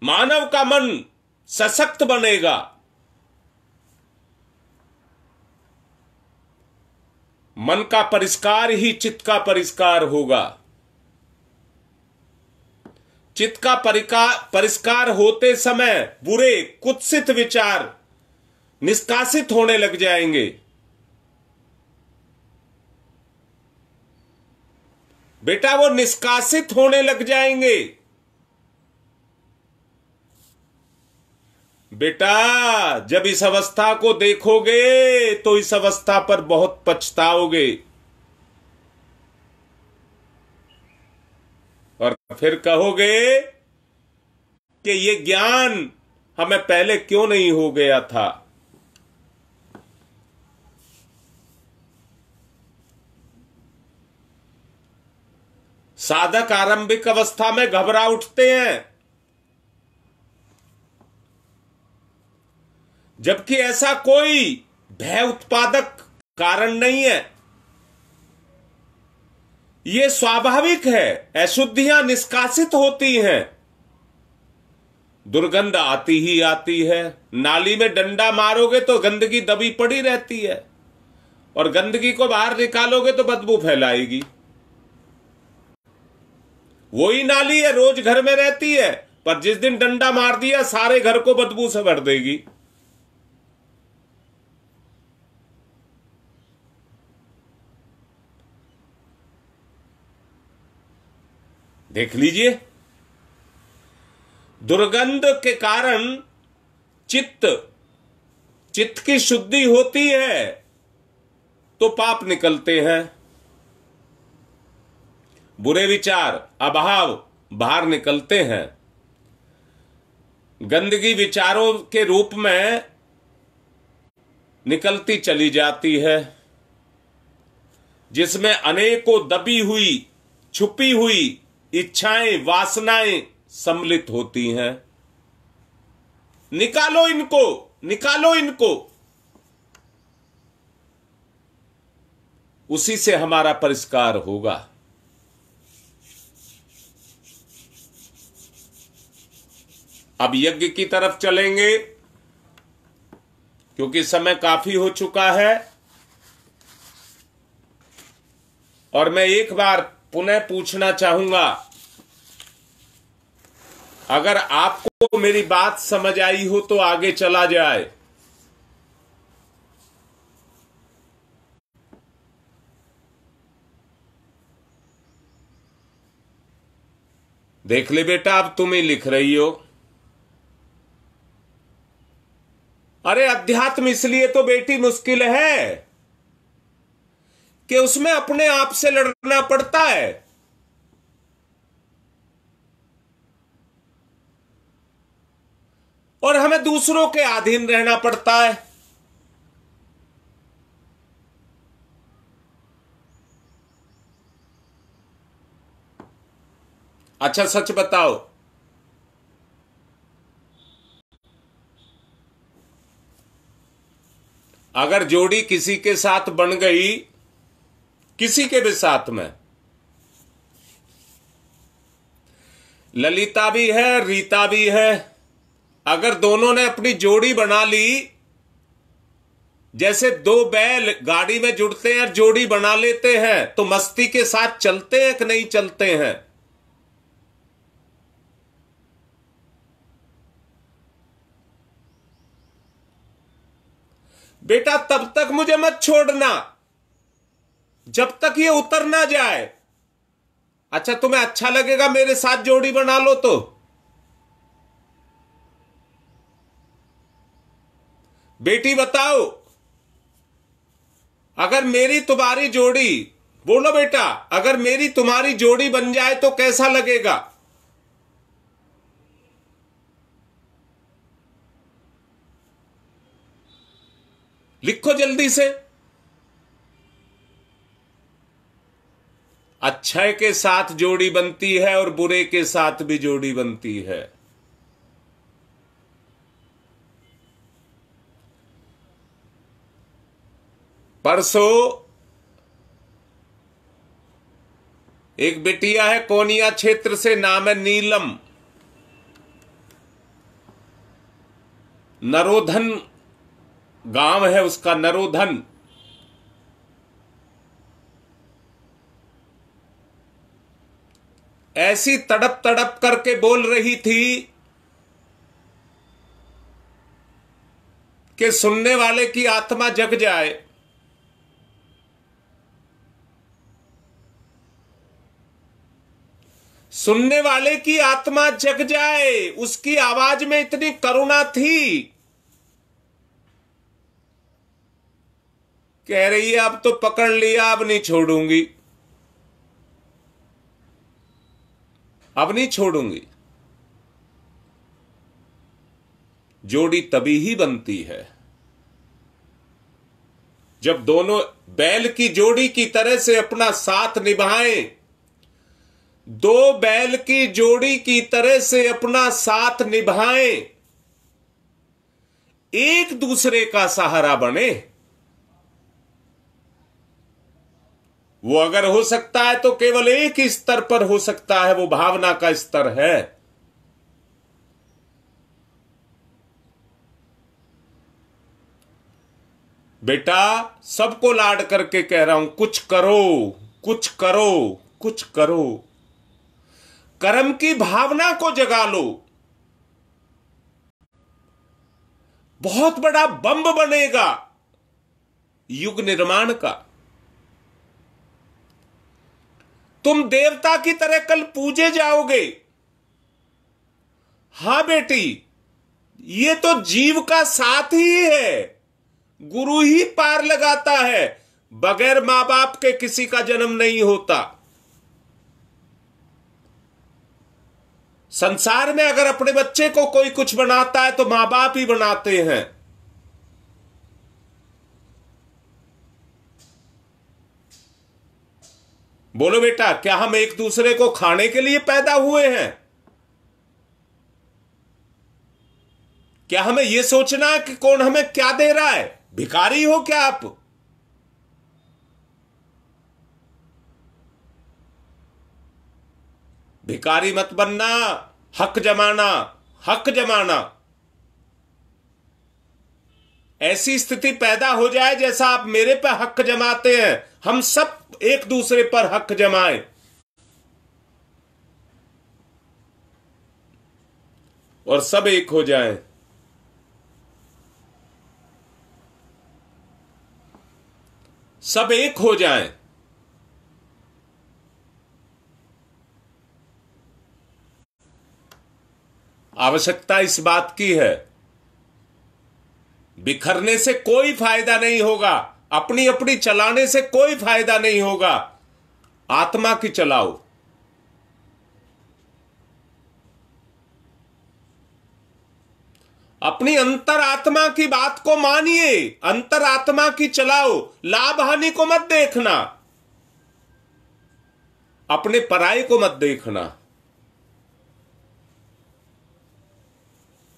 मानव का मन सशक्त बनेगा। मन का परिष्कार ही चित्त का परिष्कार होगा। चित्त का परिष्कार होते समय बुरे, कुत्सित विचार निष्कासित होने लग जाएँगे। बेटा, वो निष्कासित होने लग जाएँगे। बेटा, जब इस अवस्था को देखोगे तो इस अवस्था पर बहुत पछताओगे। और फिर कहोगे कि ये ज्ञान हमें पहले क्यों नहीं हो गया था? साधक आरंभिक अवस्था में घबरा उठते हैं। जबकि ऐसा कोई भय उत्पादक कारण नहीं है। यह स्वाभाविक है, अशुद्धियाँ निष्कासित होती हैं। दुर्गंध आती ही आती है। नाली में डंडा मारोगे तो गंदगी दबी पड़ी रहती है। और गंदगी को बाहर निकालोगे तो बदबू फैलाएगी। वही नाली है रोज घर में रहती है, पर जिस दिन डंडा मार दिया, सारे घर को बदबू से भर देगी। देख लीजिए। दुर्गंध के कारण चित्त चित्त की शुद्धि होती है तो पाप निकलते हैं। बुरे विचार, अभाव, बाहर निकलते हैं। गंदगी विचारों के रूप में निकलती चली जाती है, जिसमें अनेकों दबी हुई, छुपी हुई इच्छाएँ, वासनाएँ सम्मिलित होती हैं। निकालो इनको निकालो इनको। उसी से हमारा परिष्कार होगा। अब यज्ञ की तरफ़ चलेंगे, क्योंकि समय काफ़ी हो चुका है। और मैं एक बार पुनः पूछना चाहूँगा। अगर आपको मेरी बात समझ आई हो तो आगे चला जाए। देख ले बेटा, अब तुम ही लिख रही हो। अरे, अध्यात्म इसलिए तो बेटी मुश्किल है। कि उसमें अपने आप से लड़ना पड़ता है। और हमें दूसरों के अधीन रहना पड़ता है। अच्छा सच बताओ। अगर जोड़ी किसी के साथ बन गई किसी के भी साथ में। ललिता भी है, रीता भी है। अगर दोनों ने अपनी जोड़ी बना ली, जैसे दो बैल गाड़ी में जुड़ते हैं और जोड़ी बना लेते हैं तो मस्ती के साथ चलते हैं कि नहीं चलते हैं? बेटा, तब तक मुझे मत छोड़ना। जब तक ये उतर ना जाए। अच्छा तुम्हें अच्छा लगेगा मेरे साथ जोड़ी बना लो तो। बेटी, बताओ, अगर मेरी तुम्हारी जोड़ी, बोलो बेटा, अगर मेरी तुम्हारी जोड़ी बन जाए तो कैसा लगेगा? लिखो जल्दी से। अच्छे के साथ जोड़ी बनती है और बुरे के साथ भी जोड़ी बनती है। परसों एक बिटिया है कोनिया क्षेत्र से, नाम है नीलम। नरोधन गाँव है उसका, नरोधन। ऐसी तड़प तड़प करके बोल रही थी कि सुनने वाले की आत्मा जग जाए। सुनने वाले की आत्मा जग जाए, उसकी आवाज़ में इतनी करुणा थी। कह रही है, अब तो पकड़ लिया, अब नहीं छोड़ूँगी। अब नहीं छोड़ूँगी। जोड़ी तभी ही बनती है। जब दोनों बैल की जोड़ी की तरह से अपना साथ निभाएँ, दो बैल की जोड़ी की तरह से अपना साथ निभाएँ, एक दूसरे का सहारा बने। वो अगर हो सकता है तो केवल एक ही स्तर पर हो सकता है, वो भावना का स्तर है। बेटा, सबको लाड करके कह रहा हूँ, कुछ करो कुछ करो कुछ करो। कर्म की भावना को जगा लो। बहुत बड़ा बम्ब बनेगा युग निर्माण का। तुम देवता की तरह कल पूजे जाओगे। हाँ बेटी, ये तो जीव का साथ ही है। गुरु ही पार लगाता है, बगैर माँ बाप के किसी का जन्म नहीं होता। संसार में अगर अपने बच्चे को कोई कुछ बनाता है तो माँ बाप ही बनाते हैं। बोलो बेटा, क्या हम एक दूसरे को खाने के लिए पैदा हुए हैं? क्या हमें यह सोचना है कि कौन हमें क्या दे रहा है? भिखारी हो क्या आप? भिकारी मत बनना, हक जमाना हक जमाना। ऐसी स्थिति पैदा हो जाए जैसा आप मेरे पे हक जमाते हैं। हम सब एक दूसरे पर हक जमाएँ। और सब एक हो जाएँ। सब एक हो जाएँ। आवश्यकता इस बात की है। बिखरने से कोई फ़ायदा नहीं होगा। अपनी अपनी चलाने से कोई फ़ायदा नहीं होगा। आत्मा की चलाओ। अपनी अंतर आत्मा की बात को मानिए। अंतर आत्मा की चलाओ। लाभ हानि को मत देखना। अपने पराई को मत देखना।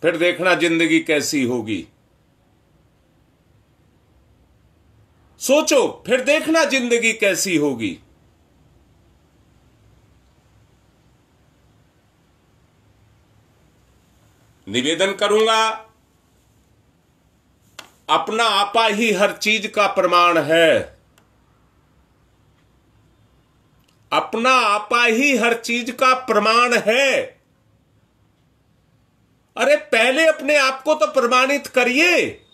फिर देखना ज़िंदगी कैसी होगी। सोचो, फिर देखना ज़िंदगी कैसी होगी। निवेदन करूँगा, अपना आपा ही हर चीज़ का प्रमाण है। अपना आपा ही हर चीज़ का प्रमाण है। अरे, पहले अपने आप को तो प्रमाणित करिए।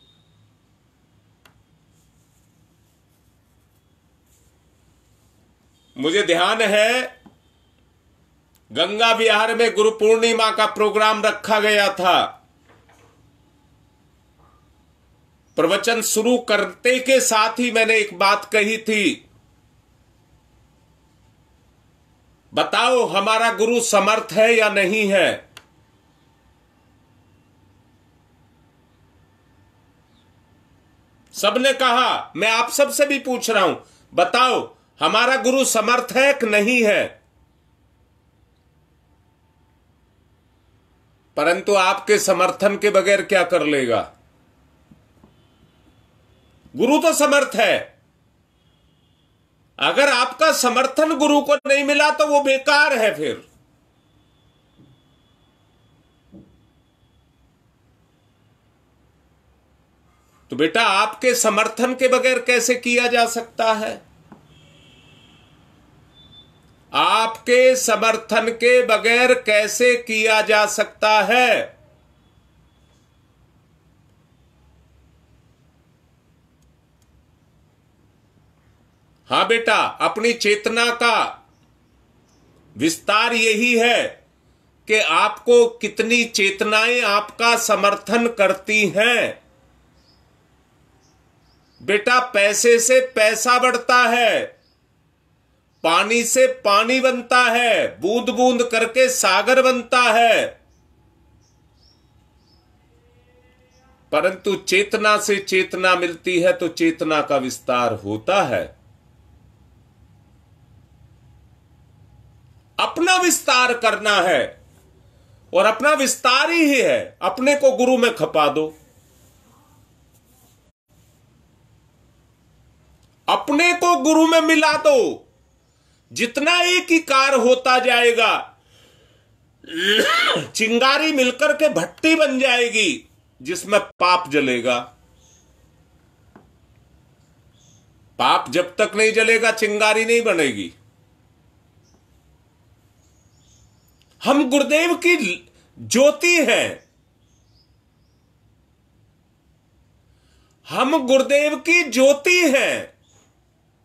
मुझे ध्यान है, गंगा विहार में गुरु पूर्णिमा का प्रोग्राम रखा गया था। प्रवचन शुरू करते के साथ ही मैंने एक बात कही थी। बताओ, हमारा गुरु समर्थ है या नहीं है? सबने कहा, मैं आप सबसे भी पूछ रहा हूँ, बताओ हमारा गुरु समर्थ है कि नहीं है। परंतु आपके समर्थन के बगैर क्या कर लेगा? गुरु तो समर्थ है। अगर आपका समर्थन गुरु को नहीं मिला तो वो बेकार है फिर। तो बेटा, आपके समर्थन के बगैर कैसे किया जा सकता है? आपके समर्थन के बगैर कैसे किया जा सकता है? हाँ बेटा, अपनी चेतना का विस्तार यही है कि आपको कितनी चेतनाएँ आपका समर्थन करती हैं। बेटा, पैसे से पैसा बढ़ता है। पानी से पानी बनता है, बूंद बूंद करके सागर बनता है। परंतु चेतना से चेतना मिलती है तो चेतना का विस्तार होता है। अपना विस्तार करना है, और अपना विस्तार ही है, अपने को गुरु में खपा दो। अपने को गुरु में मिला दो जितना एक ही कार होता जाएगा, चिंगारी मिलकर के भट्टी बन जाएगी, जिसमें पाप जलेगा। पाप जब तक नहीं जलेगा, चिंगारी नहीं बनेगी। हम गुरुदेव की ज्योति हैं। हम गुरुदेव की ज्योति हैं।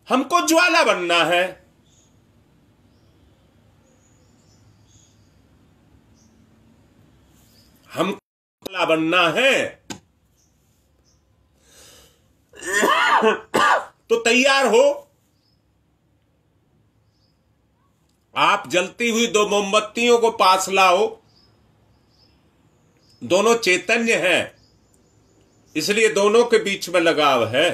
हमको ज्वाला बनना है। हम बनना है। तो तैयार हो। आप जलती हुई दो मोमबत्तियों को पास लाओ। दोनों चैतन्य हैं, इसलिए दोनों के बीच में लगाव है।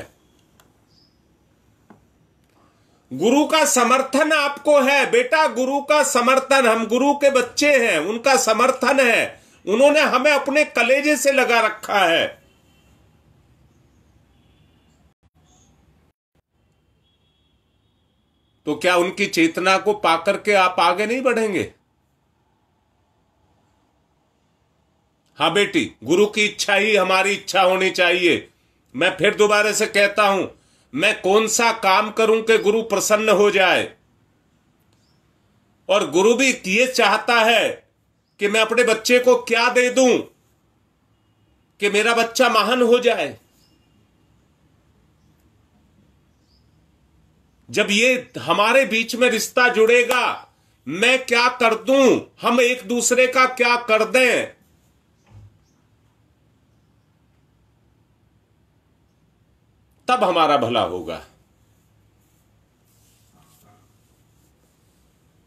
गुरु का समर्थन आपको है। बेटा, गुरु का समर्थन, हम गुरु के बच्चे हैं, उनका समर्थन है। उन्होंने हमें अपने कलेजे से लगा रखा है। तो क्या उनकी चेतना को पाकर के आप आगे नहीं बढ़ेंगे? हाँ बेटी, गुरु की इच्छा ही हमारी इच्छा होनी चाहिए। मैं फिर दोबारा से कहता हूँ, मैं कौन सा काम करूँ कि गुरु प्रसन्न हो जाए? और गुरु भी ये चाहता है कि मैं अपने बच्चे को क्या दे दूँ कि मेरा बच्चा महान हो जाए? जब ये हमारे बीच में रिश्ता जुड़ेगा, मैं क्या कर दूँ? हम एक दूसरे का क्या कर दें? तब हमारा भला होगा।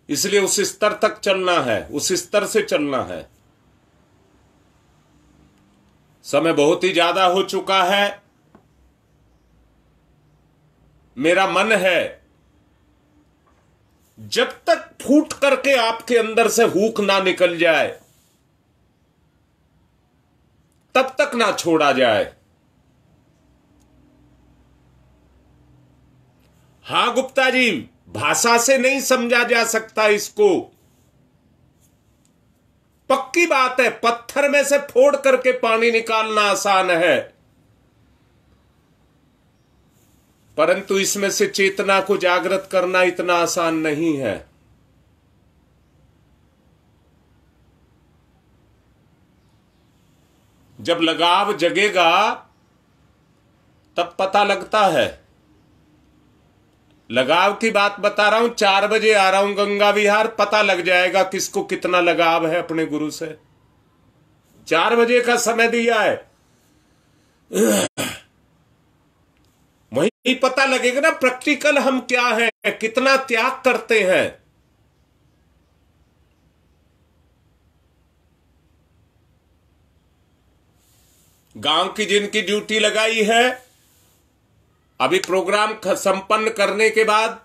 इसलिए उस स्तर तक चलना है, उस स्तर से चलना है। समय बहुत ही ज़्यादा हो चुका है। मेरा मन है, जब तक फूट करके आपके अंदर से हुक ना निकल जाए, तब तक ना छोड़ा जाए। हाँ, गुप्ता जी। भाषा से नहीं समझा जा सकता इसको। पक्की बात है, पत्थर में से फोड़ करके पानी निकालना आसान है। परंतु इसमें से चेतना को जागृत करना इतना आसान नहीं है। जब लगाव जगेगा, तब पता लगता है। लगाव की बात बता रहा हूँ, चार बजे आ रहा हूँ गंगा विहार, पता लग जाएगा किसको कितना लगाव है अपने गुरु से। चार बजे का समय दिया है। वही पता लगेगा ना प्रैक्टिकल हम क्या है, कितना त्याग करते हैं। गाँव की जिनकी ड्यूटी लगाई है अभी प्रोग्राम संपन्न करने के बाद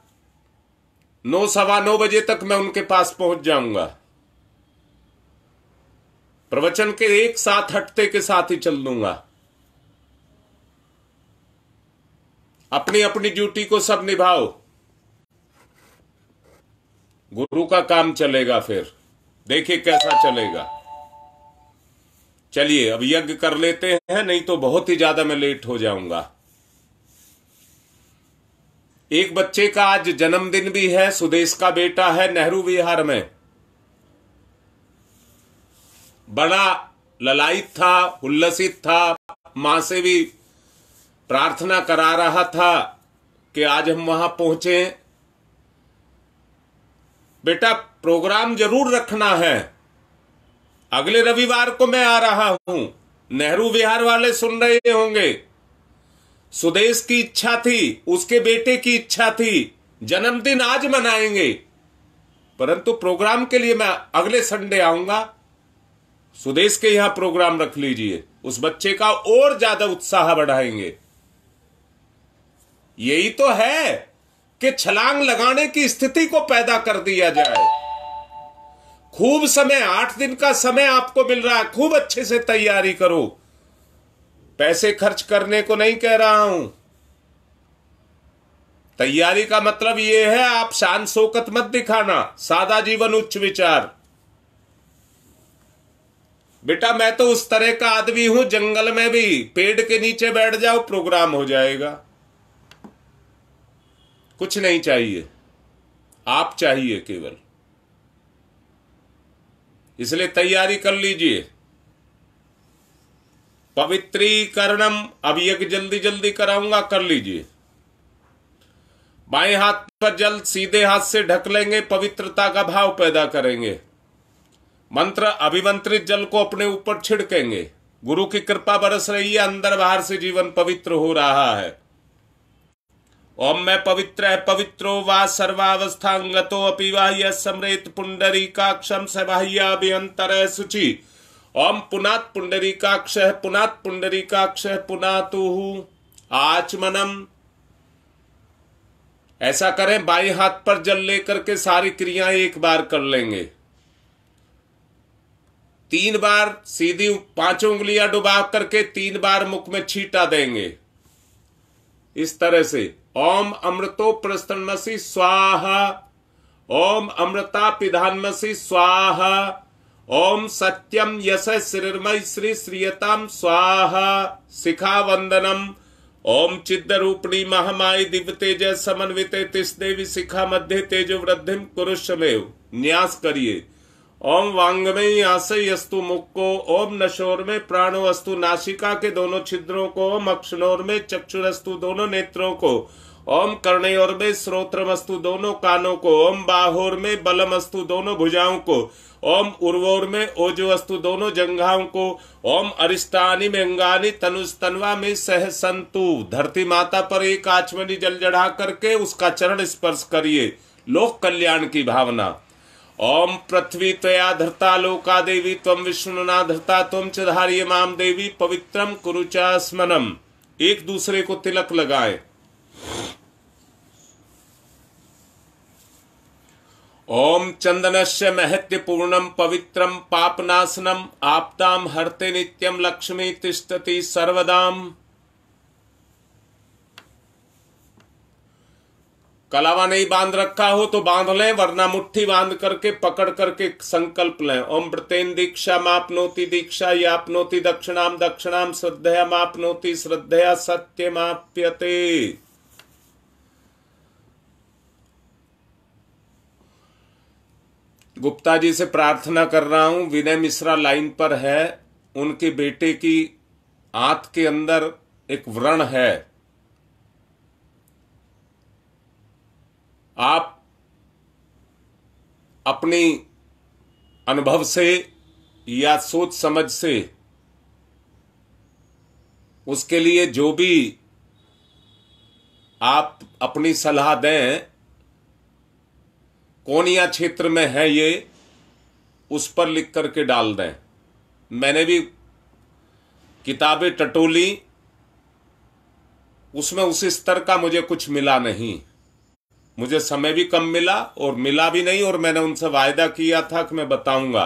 नौ सवा नौ बजे तक मैं उनके पास पहुँच जाऊँगा। प्रवचन के एक साथ हटते के साथ ही चल लूँगा अपनी अपनी ड्यूटी को सब निभाओ। गुरु का काम चलेगा फिर। देखिए कैसा चलेगा। चलिए, अब यज्ञ कर लेते हैं, नहीं तो बहुत ही ज़्यादा मैं लेट हो जाऊँगा। एक बच्चे का आज जन्मदिन भी है, सुदेश का बेटा है नेहरू विहार में। बड़ा ललायित था, उल्लसित था, माँ से भी प्रार्थना करा रहा था कि आज हम वहाँ पहुँचे। बेटा, प्रोग्राम ज़रूर रखना है। अगले रविवार को मैं आ रहा हूँ। नेहरू विहार वाले सुन रहे होंगे। सुदेश की इच्छा थी, उसके बेटे की इच्छा थी। जन्मदिन आज मनाएँगे। परंतु प्रोग्राम के लिए मैं अगले संडे आऊँगा। सुदेश के यहाँ प्रोग्राम रख लीजिए। उस बच्चे का और ज़्यादा उत्साह बढ़ाएँगे। यही तो है कि छलांग लगाने की स्थिति को पैदा कर दिया जाए। खूब समय, आठ दिन का समय आपको मिल रहा है। खूब अच्छे से तैयारी करो। पैसे खर्च करने को नहीं कह रहा हूँ। तैयारी का मतलब यह है, आप शान शोकत मत दिखाना, सादा जीवन उच्च विचार। बेटा, मैं तो उस तरह का आदमी हूँ, जंगल में भी पेड़ के नीचे बैठ जाओ, प्रोग्राम हो जाएगा। कुछ नहीं चाहिए, आप चाहिए केवल। इसलिए तैयारी कर लीजिए। पवित्रीकरणम। अब यज्ञ जल्दी जल्दी कराऊँगा, कर लीजिए। बाएँ हाथ पर जल, सीधे हाथ से ढक लेंगे, पवित्रता का भाव पैदा करेंगे। मंत्र अभिमंत्रित जल को अपने ऊपर छिड़केंगे। गुरु की कृपा बरस रही है, अंदर बाहर से जीवन पवित्र हो रहा है। ओम मैं पवित्र है, पवित्रो वा सर्वावस्थांगतो अपि बाह्य समृत पुंडरी काक्षम सबाह्याभ्यंतर शुचि। ओम पुनात पुंडरी पुनात पुंडरी काक्ष पुनातु आचमनम। ऐसा करें, बाई हाथ पर जल लेकर के सारी क्रियाएँ एक बार कर लेंगे। तीन बार सीधी पाँचों उंगलियाँ डुबा करके तीन बार मुख में छीटा देंगे। इस तरह से, ओम अमृतो प्रस्तनमसी स्वाहा। ओम अमृता पिधानमसी स्वाहा। ओम सत्यम यश श्रीर्मय श्री श्रीयताम स्वाहा शिखा वंदनम ओम चिद्ध रूपणी महामाई दिव्य तेज समन्वित तिस देवी शिखा मध्य तेजो वृद्धि कुरुषमेव न्यास करिए। ओम वांगमय आशय अस्तु मुख को ओम नशोर में प्राणो अस्तु नासिका के दोनों छिद्रों को। ओम अक्षणोर में चक्षुरस्तु दोनों नेत्रों को। ओम कर्णयोर में श्रोत्रमस्तु दोनों कानों को। ओम बाहोर में बलमस्तु दोनों भुजाओं को। ओम उर्वोर में ओजोस्तु दोनों जंघाओं को, ओम अरिष्टानी में अंगानी तनुस्तनवा में सह संतु। धरती माता पर एक आचमनी जल चढ़ा करके उसका चरण स्पर्श करिए, लोक कल्याण की भावना। ओम पृथ्वी त्वया धरता, लोका देवी तम विष्णुना धरता तम च माम देवी पवित्रम कुरुचा स्मनम। एक दूसरे को तिलक लगाए। ओम चंदनस्य महत्य पूर्णम पवित्रम पापनाशनम आपताम हरते नित्यम लक्ष्मी तिष्ठति सर्वदाम। कलावा नहीं बाँध रखा हो तो बाँध लें, वरना मुट्ठी बाँध करके, पकड़ करके संकल्प लें। ओम प्रतेन दीक्षा मापनोति दीक्षा यापनोति दक्षिणाम दक्षिणाम, श्रद्धया मापनोति श्रद्धया सत्य माप्यते गुप्ता जी से प्रार्थना कर रहा हूँ, विनय मिश्रा लाइन पर है, उनके बेटे की आंत के अंदर एक व्रण है। आप अपनी अनुभव से या सोच समझ से उसके लिए जो भी आप अपनी सलाह दें कोनिया क्षेत्र में है ये, उस पर लिख करके डाल दें। मैंने भी किताबें टटोली, उसमें उस स्तर का मुझे कुछ मिला नहीं। मुझे समय भी कम मिला और मिला भी नहीं, और मैंने उनसे वायदा किया था कि मैं बताऊँगा।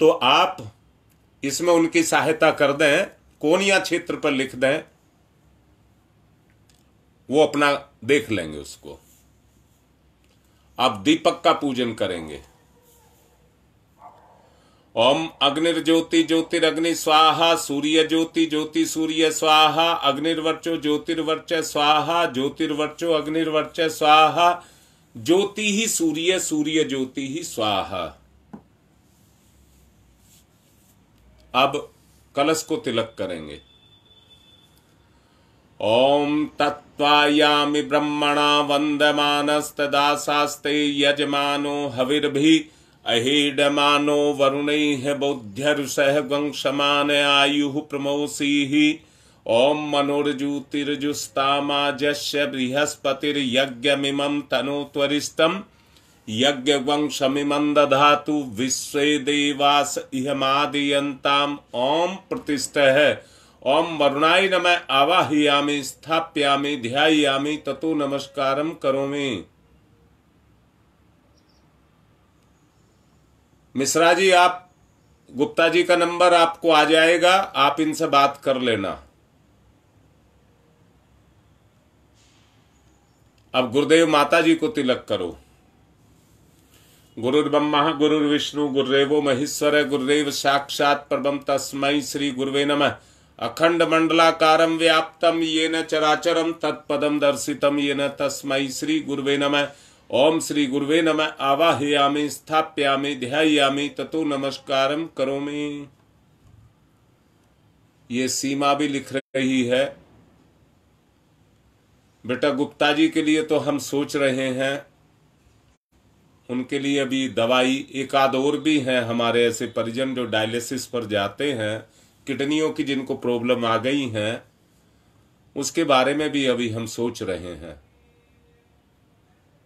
तो आप इसमें उनकी सहायता कर दें, कोनिया क्षेत्र पर लिख दें, वो अपना देख लेंगे उसको। आप दीपक का पूजन करेंगे। ओम अग्निर्ज्योति ज्योतिरग्नि स्वाहा, सूर्य ज्योति ज्योति सूर्य स्वाहा, अग्निर्वर्चो ज्योतिर्वर्च स्वाहा, ज्योतिर्वर्चो अग्निर्वर्च स्वाहा, ज्योति ही सूर्य सूर्य ज्योति ही स्वाहा। अब कलश को तिलक करेंगे। ओम तत्वायामि ब्रह्मणा वंदमानस्तदासास्ते यजमानो हविर्भि, अहीडमानो वरुणैः बौद्ध्यरुषः गंक्षमान आयुः प्रमोसीः। ओम मनोर्जुतिर्जुस्तामाजस्य बृहस्पतिर्यज्ञमिमं तनोत्वरिष्टम् यज्ञवंशमिमं दधातु विश्वे देवास इहमादयन्ताम् ओम प्रतिष्ठः। ओम वरुणाय नम। आवाहयामि, स्थाप्यामि ध्यायामि ततो नमस्कारम करोमि। मिश्रा जी, आप, गुप्ता जी का नंबर आपको आ जाएगा, आप इनसे बात कर लेना। अब गुरुदेव माता जी को तिलक करो। गुरुर्ब्रह्मा, गुरुर्विष्णु गुरुदेवो महेश्वर गुरुदेव साक्षात परम तस्मय श्री गुरुवे नमः। अखंड मंडलाकारम व्याप्तम ये न चराचरम तत्पदम दर्शितम ये न तस्मय श्री गुरुवे नम। ओम श्री गुरुवे नम। आवाहयामी, स्थाप्यामी ध्यायामी ततो नमस्कारम करोमि। ये सीमा भी लिख रही है। बेटा गुप्ता जी के लिए तो हम सोच रहे हैं। उनके लिए अभी दवाई, एक आध और भी हैं हमारे ऐसे परिजन जो डायलिसिस पर जाते हैं। किडनियों की जिनको प्रॉब्लम आ गई हैं, उसके बारे में भी अभी हम सोच रहे हैं।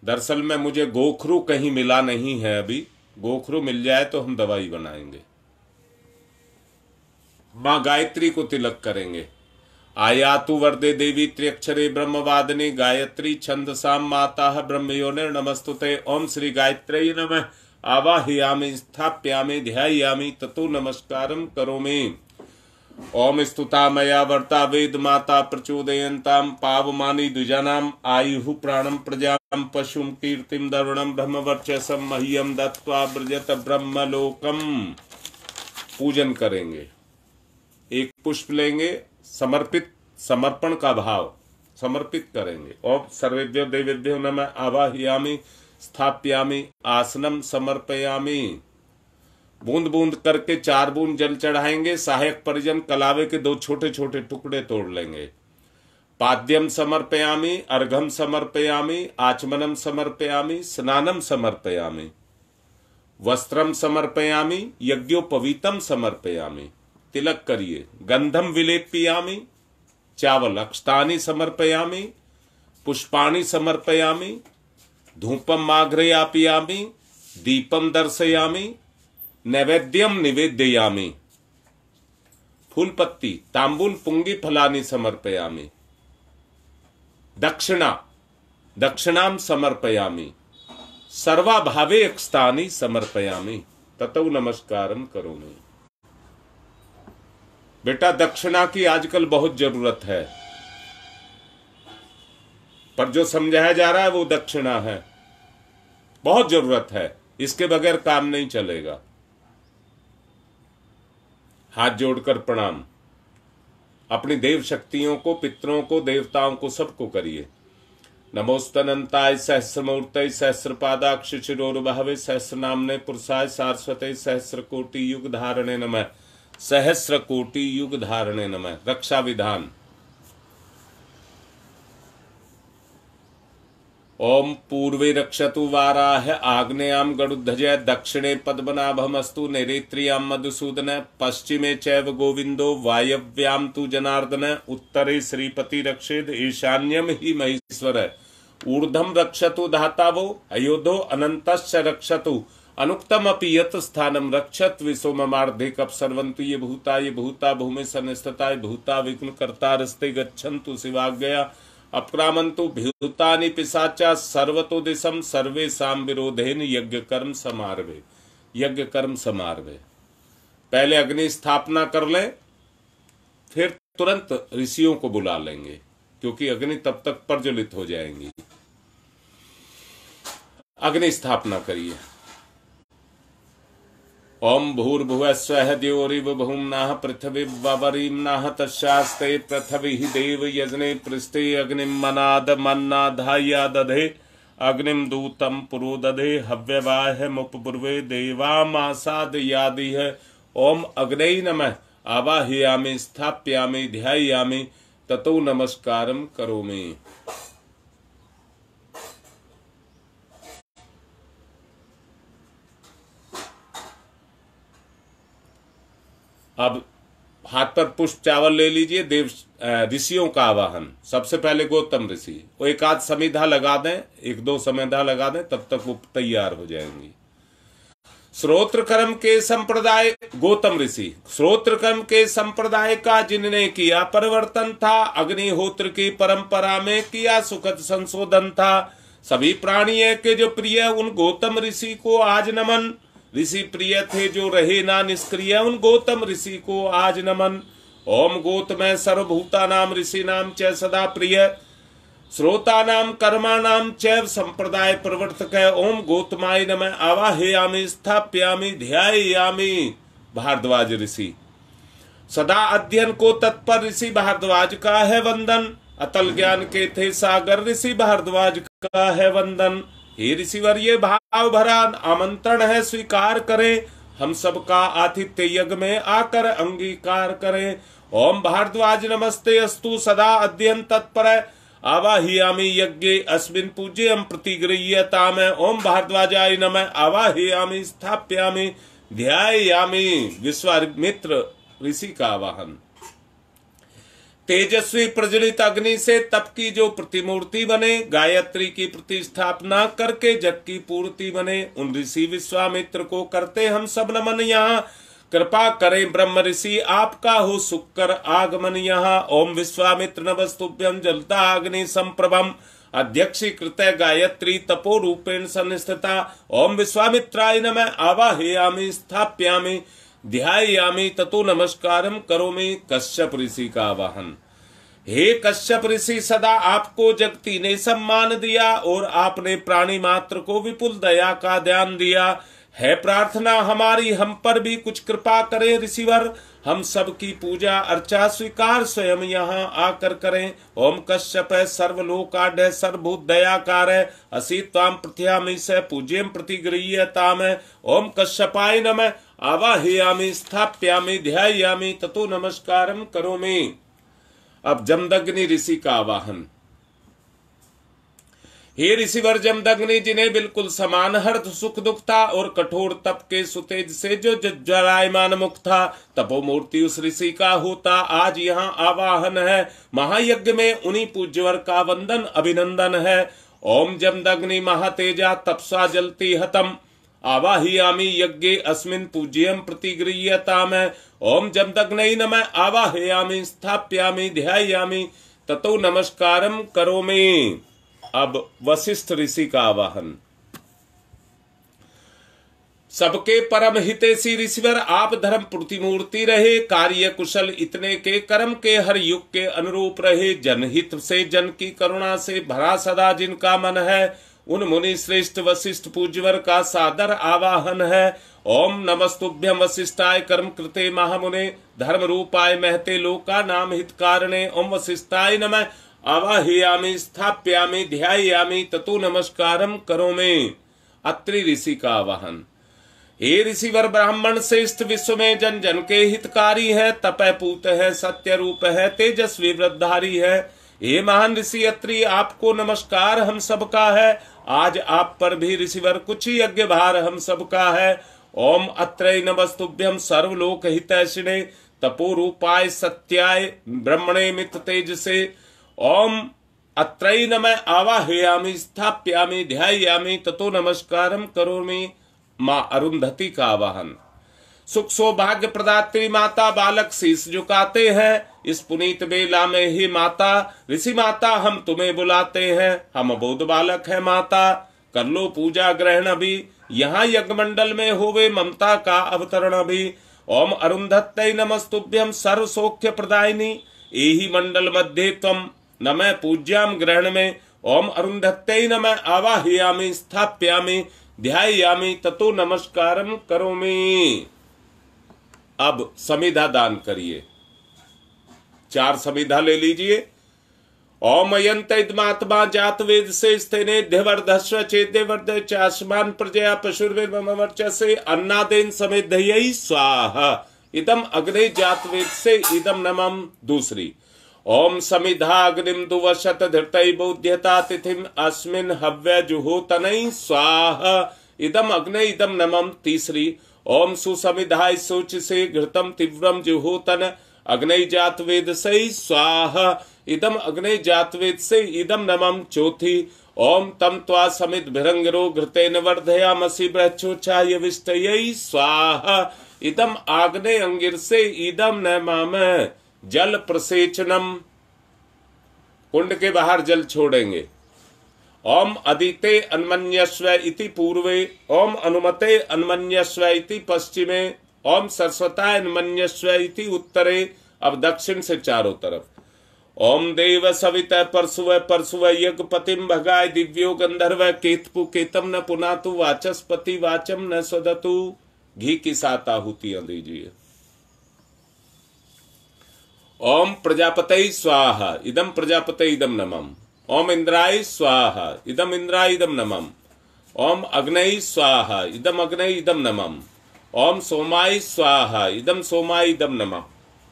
दरअसल में मुझे गोखरू कहीं मिला नहीं है अभी। गोखरू मिल जाए तो हम दवाई बनाएँगे। माँ गायत्री को तिलक करेंगे। आयातु वर्दे देवी त्रियक्षरे ब्रह्मवादने गायत्री छंद साम माता ब्रह्मयो नमस्तुते ओम श्री गायत्री नम। आवाहयामी, स्थाप्यामी ध्यायामी ततो नमस्कारम करोमि। ओम स्तुता मया वर्ता वेद माता प्रचोदयंताम पावमानी द्विजानाम आयु प्राणम प्रजा पशु कीर्तिम दरुणम ब्रह्म वर्चसम मह्यम दत्वा ब्रजत ब्रह्मलोकम। पूजन करेंगे। एक पुष्प लेंगे, समर्पित, समर्पण का भाव, समर्पित करेंगे। ओम सर्वेभ्यो देवेभ्यो नम, आवाहयामी, स्थाप्यामी आसनम समर्पयामी। बूंद बूंद करके चार बूंद जल चढ़ाएँगे, सहायक परिजन कलावे के दो छोटे छोटे टुकड़े तोड़ लेंगे। पाद्यम समर्पयामी, अर्घम समर्पयामी, आचमनम समर्पयामी, स्नानम समर्पयामी। वस्त्रम समर्पयामी, यज्ञोपवीतम समर्पयामी। तिलक करिए, गंधम विलेपियामी, चावल अक्षतानी समर्पयामी, पुष्पाणी समर्पयामी, धूपम माघ्रयापियामी, दीपम दर्शयामी नैवेद्यम निवेद्ययामी। फूल पत्ती तांबूल, पुंगी, फलानी समर्पयामी। दक्षिणा दक्षिणाम समर्पयामी। सर्वाभावे स्थानी समर्पयामी। ततो नमस्कारम करोमी। बेटा, दक्षिणा की आजकल बहुत ज़रूरत है। पर जो समझाया जा रहा है, वो दक्षिणा है। बहुत ज़रूरत है। इसके बगैर काम नहीं चलेगा। हाथ जोड़कर प्रणाम। अपनी देव शक्तियों को, पितरों को, देवताओं को सबको करिए। नमोस्तनताय सहस्रमूर्त सहस्र पादाक्ष शिरोर्भवे सहस्र नामने पुरुषाय सारस्वत सहस्र कोटि युग धारणे नम। सहस्र कोटि युग धारणे नम। रक्षा विधान ओम पूर्वे रक्षतु वाराह आग्नेयाम गरुध्वज दक्षिणे पद्मनाभमस्तु नैरेत्रियाम मधुसूदन पश्चिमे चैव गोविंदो वायव्याम तु जनार्दन उत्तरे श्रीपति रक्षेद ईशान्यम ही महेश्वर। ऊर्धम रक्षतु धातावो, अयोधो अनंत रक्षतु। अनुक्तम अपि यत स्थानम रक्षत विसोमार्धे कपसर्वन्तु ये भूता ये भूता भूमि सनिस्थिता भूता विघ्न कर्ता रस्ते गच्छन्तु शिवाज्ञया। अप्रामंतु भूतानि पिशाचा सर्वतो दिशम सर्वेशम विरोधेन यज्ञ कर्म समारवे यज्ञ कर्म समारवे पहले अग्नि स्थापना कर ले, फिर तुरंत ऋषियों को बुला लेंगे, क्योंकि अग्नि तब तक प्रज्वलित हो जाएँगी। अग्नि स्थापना करिए। ओम भूर्भुव स्व द्योरिव भूम्नाः पृथिवीवरीम्नाः तस्यास्ते पृथ्वी देव यजने पृष्ठे मनाद मन्नाधाया दधे अग्निम दूतम पुरो दधे हव्यवाह मुपपूर्वे देवामासाद यादि है ओम अग्नि नमः, आवाहयामि, स्थाप्यामि ध्यायामि ततो नमस्कारम करोमि। अब हाथ पर पुष्प चावल ले लीजिए, देव ऋषियों का आवाहन। सबसे पहले गौतम ऋषि, वो एक आध समिधा लगा दें, एक दो समिधा लगा दें, तब तक वो तैयार हो जाएँगी। श्रोत्र कर्म के संप्रदाय, गौतम ऋषि, श्रोत्र कर्म के संप्रदाय का जिनने किया परिवर्तन था, अग्निहोत्र की परंपरा में किया सुखद संशोधन था। सभी प्राणी के जो प्रिय उन गौतम ऋषि को आज नमन ऋषि प्रिय थे जो रहे ना निष्क्रिय, उन गौतम ऋषि को आज नमन। ओम गोत में सर्वभूता नाम ऋषि नाम च सदा प्रिय। श्रोता नाम कर्मा नाम चैव संप्रदाय प्रवर्तक। ओम गोतमाय नम। आवाहयामी, स्थाप्यामी ध्यायामी भारद्वाज ऋषि। सदा अध्ययन को तत्पर ऋषि भारद्वाज का है वंदन। अतल ज्ञान के थे सागर, ऋषि भारद्वाज का है वंदन। हे ऋषिवर ये भाव भरा आमंत्रण है, स्वीकार करें। हम सबका आतिथ्य यज्ञ में आकर अंगीकार करें। ओम भारद्वाज, नमस्ते अस्तु, सदा अध्ययन तत्पर। आवाहियामी यज्ञ, अस्मिन पूज्यम प्रतिगृह्यता में। ओम भारद्वाजाय नम, आवाहियामी, स्थाप्यामी ध्यायामी विश्वामित्र ऋषि का आवाहन। तेजस्वी प्रज्वलित अग्नि से तप की जो प्रतिमूर्ति बने, गायत्री की प्रतिष्ठापना करके जग की पूर्ति बने, उन ऋषि विश्वामित्र को करते हम सब नमन यहाँ। कृपा करें ब्रह्म ऋषि, आपका हो सुकर आगमन यहाँ। ओम विश्वामित्र नवस्तुभ्यम जलता अग्नि संप्रभम। अध्यक्षी कृत गायत्री तपो रूपेण सन्निष्ठता ओम विश्वामित्राय नम, आवाहयामी, स्थाप्यामी। ध्यायामी ततो करो करोमि कश्यप ऋषि का आवाहन हे कश्यप ऋषि, सदा आपको जगती ने सम्मान दिया और आपने प्राणी मात्र को विपुल दया का ध्यान दिया। है प्रार्थना हमारी, हम पर भी कुछ कृपा करें ऋषिवर। हम सब की पूजा अर्चा स्वीकार स्वयं यहाँ आकर करें। ओम कश्यप है सर्वलोकाड सर्वभूत दयाकार है। असी ताम प्रथ्यामी से पूज्यम प्रतिगृहताम है। ओम कश्यपाय नम। आवाहयामी, स्थाप्यामी, ध्यायामी, ततो नमस्कारम करोमि। अब जमदग्नि ऋषि का आवाहन। हे ऋषिवर जमदग्नि, जिन्हें बिल्कुल समान हर्थ सुख, दुख था और कठोर तप के सुतेज से जो ज्वरायमान मुख था तपोमूर्ति उस ऋषि का होता। आज यहाँ आवाहन है। महायज्ञ में उन्हीं पूज्यवर का वंदन, अभिनंदन है। ओम जमदग्नि महातेजा, तपसा जलती हतम। आवाहयामी यज्ञ अस्मिन पूज्यम प्रतिगृह्यताम। ओम जमदग्न नम, आवाहयामी, स्थाप्यामी ध्यायामी ततो नमस्कारम करोमि। अब वशिष्ठ ऋषि का आवाहन। सबके परम हितेशी ऋषिवर आप धर्म प्रतिमूर्ति रहे, कार्य कुशल इतने के कर्म के हर युग के अनुरूप रहे, जनहित से, जन की करुणा से भरा सदा जिनका मन है। उन मुनि श्रेष्ठ वशिष्ठ पूज्यवर का सादर आवाहन है। ओम नमस्तुभ्यम वशिष्ठाय कर्म कृते महामुने, धर्म रूपाय महते लोका नाम हित कारणे, ओम वशिष्ठाय नम। आवाहयामी, स्थाप्यामी ध्यायामी ततो नमस्कारम करो में अत्रि ऋषि का आवाहन। हे ऋषिवर ब्राह्मण श्रेष्ठ विश्व में जन जन के हितकारी है तपय पूत है सत्य रूप है, तेजस्वी वृद्धारी है। हे महान ऋषि अत्रि, आपको नमस्कार हम सबका है। आज आप पर भी ऋषिवर कुछ यज्ञ भार हम सबका है। ओम अत्र नमस्तुभ्यम सर्वलोक तपो रूपाय सत्याय ब्रह्मणे मित तेज से ओम अत्र नम आवाहयामी, स्थाप्यामी ध्यायामी ततो नमस्कारम करोमि। माँ अरुंधति का आवाहन। सुख सौभाग्य प्रदात्री माता, बालक शीश झुकाते हैं। इस पुनीत बेला में ही माता, ऋषि माता हम तुम्हें बुलाते हैं। हम बोध बालक है माता, कर लो पूजा ग्रहण अभी। यहाँ यज्ञ मंडल में होवे ममता का अवतरण अभी। ओम अरुंधत नमस्तुभ्यम सर्व सौख्य प्रदायनी। यही मंडल मध्य तम नम पूज्याम ग्रहण में। ओम अरुंधत्ते नम आवाहयामी, स्थाप्यामी ध्यायामी ततो नमस्कारम करोमी। अब समिधा दान करिए। चार समिधा ले लीजिए। ओमयंत इदमात्मा जात वेद से स्थिने ध्यवर्धस्व चेद्यवर्ध चासमान प्रजया पशुर्वर्च से अन्नादेन समेत स्वाहा। इदम अग्नि जात वेद से इदम नमम दूसरी। ओम समिधा अग्निम दुवशत धृत बोध्यता तिथिम अस्मिन हव्य जुहोतन स्वाहा। इदम अग्नि इदम नमम तीसरी। ओम सुसमिधा सोच से घृतम तीव्रम जुहोतन, अग्नि जात वेद से स्वाहा। इदम अग्नि जातवेद से इदम नमम चौथी ओम तम त्वा समित भिरंगरो घृतेन वर्धयामसि बृहच्छोच्छाय विस्तय स्वाहा। इदम आग्ने अंगिर से इदम नमम। जल प्रसेचनम। कुंड के बाहर जल छोड़ेंगे। ओम अदिते अन्मन्यस्व इति पूर्वे, ओम अनुमते अन्मन्यस्व इति पश्चिमे, ओम सरस्वता अन्मन्यस्व इति उत्तरे, अब दक्षिण से चारों तरफ़। ओम देव सवित परसुव परसुव यज्ञ पतिम भगाय दिव्यो गंधर्व केतपु केतम न पुनातु वाचस्पति वाचम न सदतु घी की सात आहुतियाँ दीजिए। ओम प्रजापत स्वाहा इदम प्रजापत इदम नमम। ओम इंद्राय स्वाहा, इदम इंद्राय इदम नमम। ओम अग्नय स्वाहा, इदम अग्नय इदम नमम। ओम सोमाय स्वाहा, इदम सोमाय इदम नमम।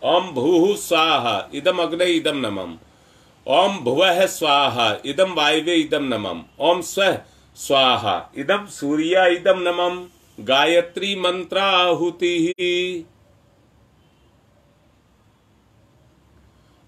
ओम भू स्वाहा, इदम अग्नि इदम नमम। ओम भुव स्वाहा, इदम वायवे इदम नमम। ओम स्व स्वाहा, इदम सूर्या इदम नमम। गायत्री मंत्राहुति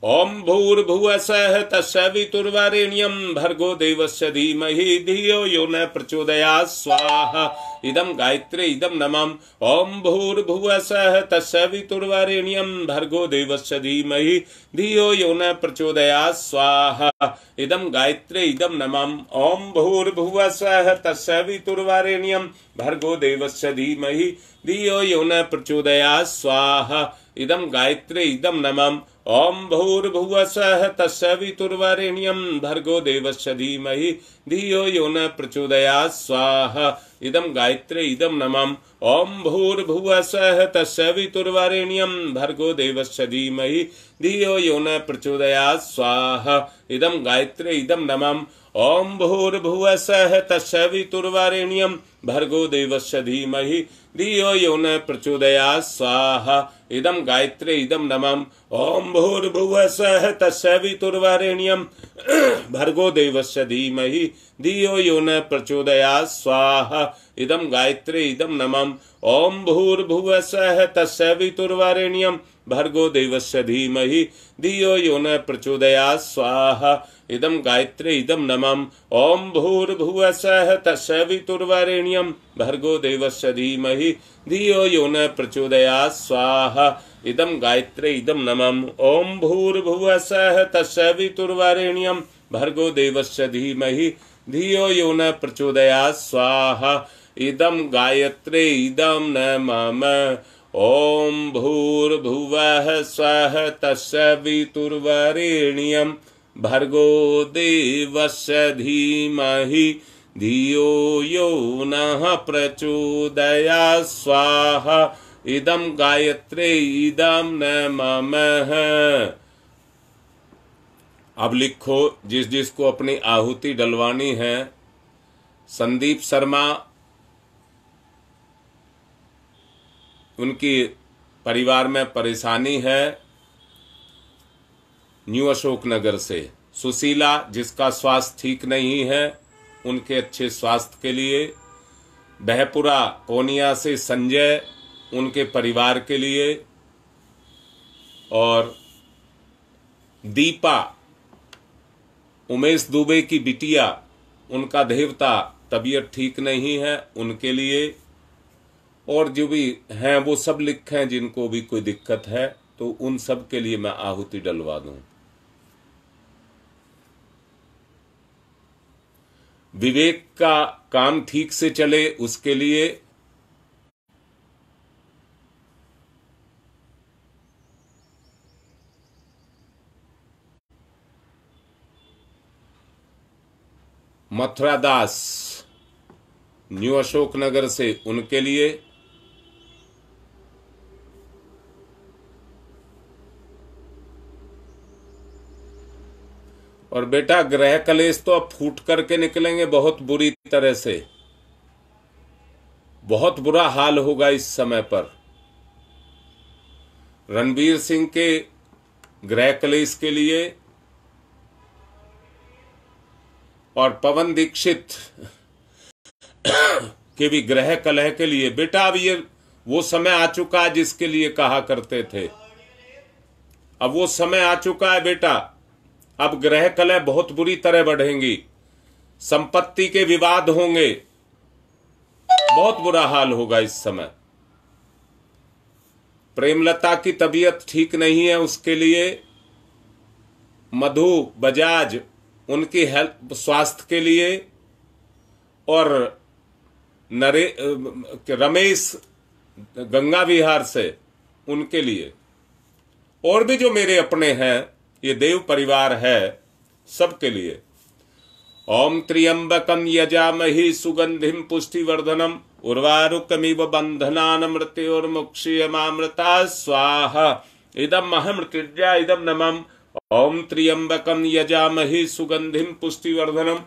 ओम भूर्भुव सह तस्वितुर्वरेण्यम भर्गो देवस्य धीमहि धियो यो न प्रचोदया, स्वाहा। इदम गायत्री इदम नमम। ओम भूर्भुव सह तस्वितुर्वरेण्यम भर्गो देवस्य धीमहि धियो यो न प्रचोदया, स्वाहा। इदम गायत्री इदम नमम। ओम भूर्भुव सह तस्वितुर्वरेण्यम भर्गो देवस्य धीमहि धियो यो न प्रचोदया, स्वाहा। इदम गायत्री इदम नमम। ओम भूर्भुव सह तस्वितुर्वरेण्यम भर्गो देवस्य धीमहि, धियो यो न प्रचोदया स्वाह। इदम गायत्री इदम नमम। ओम भूर्भुव सह तस्वितुर्वरेण्यम भर्गो देवस्य धीमहि, धियो यो न प्रचोदया स्वाह। इदम गायत्री इदम नमम। ओम भूर्भुव सह तस्वितुर्वरेण्यम भर्गो देवस्य धीमहि, धियो यो न प्रचोदया, स्वाहा। इदम गायत्री इदम नमम। ओम भूर्भुव सह तस्वितुर्वरेण्यम भर्गो देवस्य धीमहि, धियो यो न प्रचोदया, स्वाहा। इदम गायत्री इदम नमम। ओम भूर्भुव सह तस्वितुर्वरेण्यम भर्गो देवस्य धीमहि, धियो यो न प्रचोदया, स्वाहा। इदम गायत्री इदम नमम। ओम भूर्भुव सह तस्वितुर्वरेण्यम भर्गो देवस्य धीमहि। धियो यो न प्रचोदया, स्वाहा। इदम गायत्री इदम नमम। ओम भूर्भुव सह तस्वितुर्वरेण्यम भर्गो देवस्य धीमहि। धियो यो न प्रचोदया, स्वाहा। इदम गायत्री इदम नमम। मम ओम भूर्भुवः स्वः तस्वितुर्वरेण्यम भर्गो देवस्य धीमहि धियो यो नः प्रचोदया, स्वाहा। इदम गायत्री इदम न मम। अब लिखो, जिस जिसको अपनी आहुति डलवानी है, संदीप शर्मा, उनकी परिवार में परेशानी है न्यू अशोकनगर से। सुशीला, जिसका स्वास्थ्य ठीक नहीं है, उनके अच्छे स्वास्थ्य के लिए। बहपुरा कोनिया से संजय, उनके परिवार के लिए। और दीपा, उमेश दुबे की बिटिया, उनका देवता, तबीयत ठीक नहीं है, उनके लिए। और जो भी हैं, वो सब लिखे जिनको भी कोई दिक्कत है तो उन सब के लिए मैं आहुति डलवा दूँ। विवेक का काम ठीक से चले, उसके लिए मथुरा दास न्यू अशोकनगर से उनके लिए और बेटा, ग्रह कलेश तो अब फूट करके निकलेंगे बहुत बुरी तरह से। बहुत बुरा हाल होगा इस समय पर। रणबीर सिंह के ग्रह कलेश के लिए और पवन दीक्षित के भी ग्रह कलह के लिए। बेटा, अब ये, वो समय आ चुका है जिसके लिए कहा करते थे। अब वो समय आ चुका है बेटा। अब ग्रह कलह बहुत बुरी तरह बढ़ेंगी। संपत्ति के विवाद होंगे। बहुत बुरा हाल होगा इस समय। प्रेमलता की तबीयत ठीक नहीं है उसके लिए। मधु, बजाज, उनकी हेल्थ स्वास्थ्य के लिए। और नरे रमेश, गंगा विहार से उनके लिए। और भी जो मेरे अपने हैं ये देव परिवार है सबके लिए। ओम त्रियंबकम यजामहि सुगंधिम पुष्टिवर्धनम उर्वारुकमिव बंधनान मृत्योर्मुक्षीयमामृता स्वाहा। इदम महमृत्युजा इदम नमम। ओम त्रियंबकम यजामहि सुगंधिम पुष्टिवर्धनम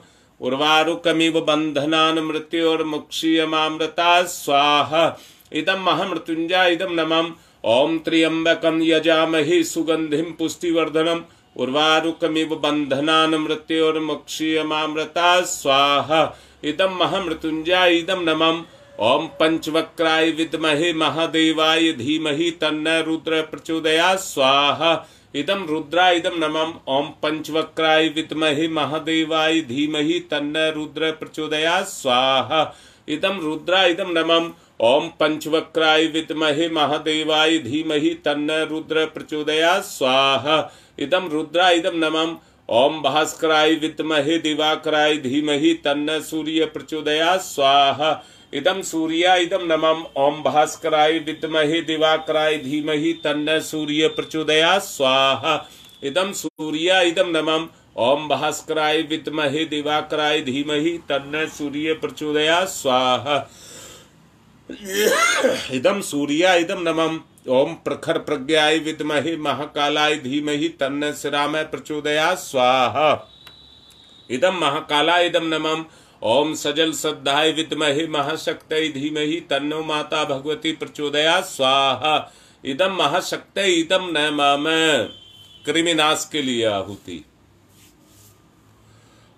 उर्वारुकमिव बंधनान मृत्योर्मुक्षीयमामृता स्वाहा। इदम महामृत्युंजा इदम नमम। ओम त्र्यंबकम यजामहि सुगंधिम पुष्टिवर्धनम उर्वारुकमिव बंधनान मृत्योर्मुक्षीयमामृता स्वाहा। इदम महामृत्युंजा इदम नमम। ओम पंचवक्राय विद्महे महादेवाय धीमहि तन्न रुद्र प्रचोदया स्वाहा। इदम रुद्रा इदम नमम। ओम पंचवक्राय विद्महे महादेवाय धीमहि तन्न रुद्र प्रचोदया स्वाहा। इदम रुद्रा इदम नमम। ओम पंचवक्राय विद्महे महादेवाय धीमहि तन्न रुद्र प्रचोदया स्वाहा। इदम रुद्रा इदम नमम। ओम भास्कराय विद्महे दिवाकराय धीमहि तन्न सूर्य प्रचोदया स्वाहा। इदम सूर्या इदम नमम। ओम भास्कराय विद्महे दिवाकराय धीमहि तन्न सूर्य प्रचोदया स्वाहा। इदम सूर्या इदम नमम। ओम भास्कराय विद्महे दिवाकराय धीमहि तन्न सूर्य प्रचोदया स्वाहा। इदम सूर्या इदम नमम। ओम प्रखर प्रज्ञाय विद्महे महाकालाय धीमहि तन्न श्राम प्रचोदया, स्वाहा। इदम महाकाला इदम नमम। ओम सजल श्रद्धाय विद्महे महाशक्त धीमहि तन्नो माता भगवती प्रचोदया, स्वाहा। इदम महाशक्त इदम न कृमिनाश के लिए आहुति।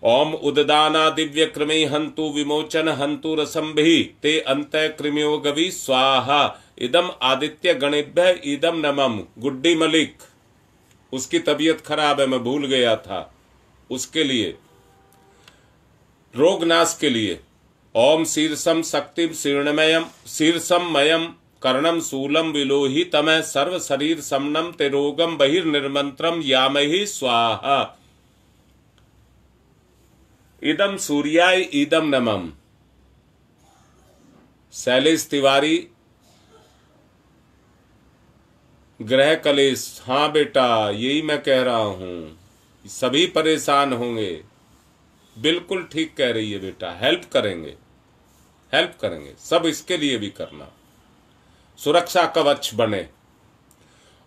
ओम उददाना दिव्य क्रमे हंतु विमोचन हंतु रसंभि ते अंत कृमियो गवि स्वाहा। इदम आदित्य गणेभ्य इदम नमम, गुड्डी मलिक। उसकी तबीयत खराब है, मैं भूल गया था। उसके लिए, रोगनाश के लिए। ओम शीर्षम शक्ति शीर्णमयम शीर्षम मयम कर्णम शूलम विलोही तम सर्व शरीर समनम ते रोगम बहिर्निर्मंत्रम यामहि स्वाहा। इदम सूर्याय इदम नमम शैलेश तिवारी, ग्रह कलेश। हाँ बेटा, यही मैं कह रहा हूँ। सभी परेशान होंगे। बिल्कुल ठीक कह रही है बेटा, हेल्प करेंगे। हेल्प करेंगे, सब इसके लिए भी करना। सुरक्षा कवच बने।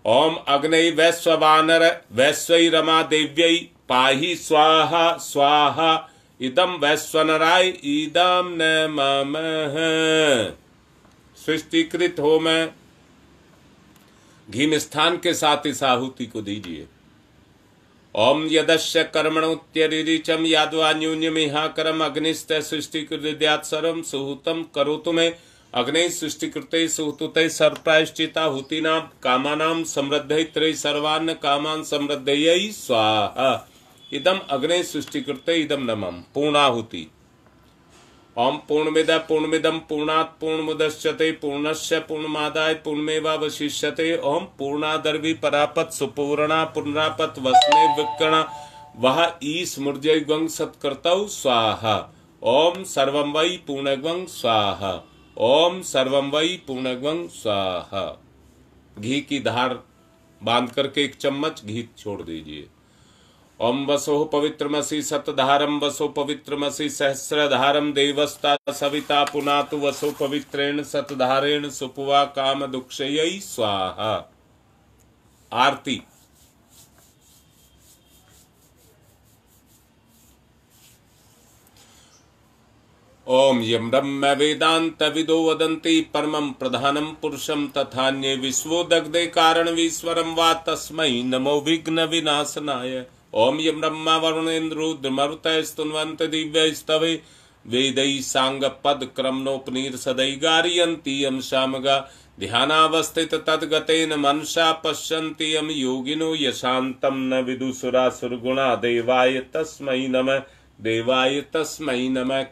ओम अग्नि वैश्वानर वैश्वई रमा देव्य पाही स्वाहा स्वाहा। इदम वैश्वनराय इदम न मम। सृष्टिकृत हो मैं घी स्थान के साथ इस आहुति को दीजिए। ओम यदस्य कर्मणोत्यरिचम यादवा न्यून्यमिहाकरम अग्निस्त सृष्टिकृत सर्वम सुहूतम करोतु में। अग्नि सृष्टिकृते सुहूते सर्वप्रायश्चिता हुतिनाम कामानाम समृद्ध त्रय सर्वान्न कामान समृद्ध स्वाहा। इदम अग्नि सृष्टिकृते इदम नमम। पूर्णाहुति। ओम पूर्णमिद पूर्णमिदम पूर्णात् पूर्णमुदश्यते पूर्णस्य पूर्णमादाय पूर्णमेवावशिष्यते। ओम पूर्णादर्वी परापत सुपूर्णा पुनरापत वस्ने विकर्ण वह ईस मूर्जयं सत्कर्तौ स्वाहा। ओम सर्वं वै पूर्णगं स्वाहा। ओम सर्वं वै पूर्णगं स्वाहा। घी की धार बाँध करके एक चम्मच घी छोड़ दीजिए। ओम वसो पवित्रमसि सतधारम वसो पवित्रमसि सहस्रधारम देवस्ता सविता पुनातु वसो पवित्रेण सतधारेण सुपुवा काम दुक्षय स्वाहा। आरती। ओम यम ब्रह्म वेदांत विदो वदंती परमं प्रधानम पुरुषम तथान्ये विश्वो दग्धे कारणवीश्वरम वा तस्मै नमो विघ्न विनाशनाय ओम यम ब्रह्मा वरुणेन्द्रुद्रमरुत स्तुन्वन्त दिव्यस्तवे। वेदै सांग पद क्रमनोपनीर सदै गारियन्ति यम शामगा। ध्यानावस्थित तद्गतेन मनसा पश्यन्ति यम योगिनो यशान्तं न विदुसुरा विदुसुरासुरगुणा देवाय तस्मै नमः। देवाय तस्मै नमः।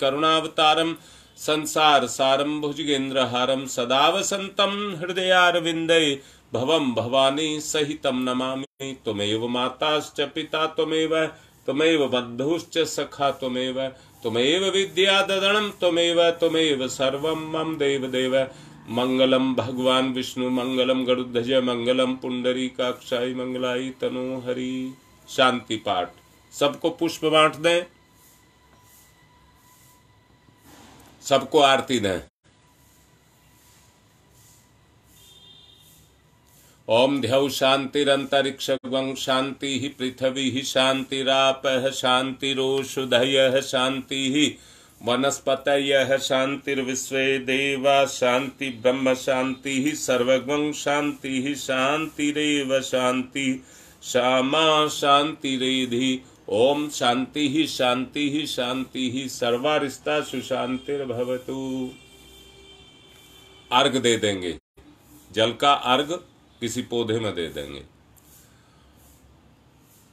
करुणावतारम संसार सारम भुजगेन्द्रहारम सदा वसंतम हृदयारविंदे भवम भवानी सहितम नमामि। तुमेव माताश्च पिता त्वमेव त्वमेव बन्धुश्च सखा त्वमेव त्वमेव विद्याददनं त्वमेव त्वमेव सर्वं मम देवदेव। मंगलम भगवान विष्णु मंगलम गरुध्वज मंगलम पुंडरीकाक्षाय मंगलाई तनो हरि। शांति पाठ। सबको पुष्प बांट दें। सबको आरती दें। ओम ध्यौ शांतिरंतरिक्ष शांति पृथ्वी ही शांतिराप शांतिरोषुधय शांति वनस्पत शांतिर्विश्व देवा शांति ब्रह्म शांति सर्वगं शांति शांतिरेव शांति श्यामा शांतिरेधि ओम शांति ही शांति ही शांति ही सर्वारिस्ता सुशांतिर्भवतु अर्घ दे देंगे। जल का अर्घ किसी पौधे में दे देंगे।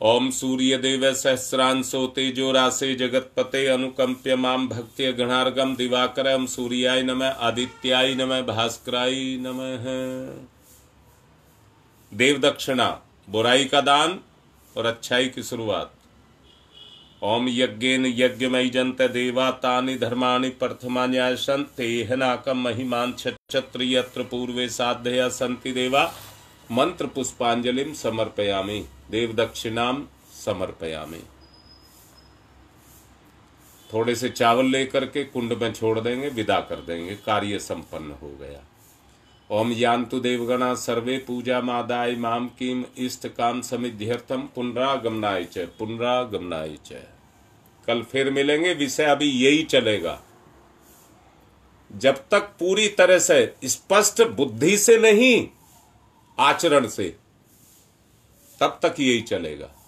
ओम सूर्य देव सहस्रांशो तेजो राशे जगत पते अनुकंप्य माम भक्ति गणार्गम दिवाकर सूर्याय नमः, आदित्याय नमः, भास्कराय नमः। देव दक्षिणा, बुराई का दान और अच्छाई की शुरुआत। ओम यज्ञेन यज्ञमय जंत देवा तानि धर्माणि प्रथमान्यासन तेहनाकम महिमान छत्र यत्र पूर्वे साधया संति देवा। मंत्र पुष्पांजलिम समर्पयामि। देव दक्षिणाम समर्पयामि। थोड़े से चावल लेकर के कुंड में छोड़ देंगे, विदा कर देंगे, कार्य संपन्न हो गया। ओम यान्तु देवगणा, सर्वे पूजा मादाय, माम किम, इष्ट काम समिध्यर्थम, पुनरागमनाय च पुनरागमनाय च। कल फिर मिलेंगे, विषय अभी यही चलेगा। जब तक पूरी तरह से स्पष्ट बुद्धि से नहीं आचरण से। तब तक यही चलेगा।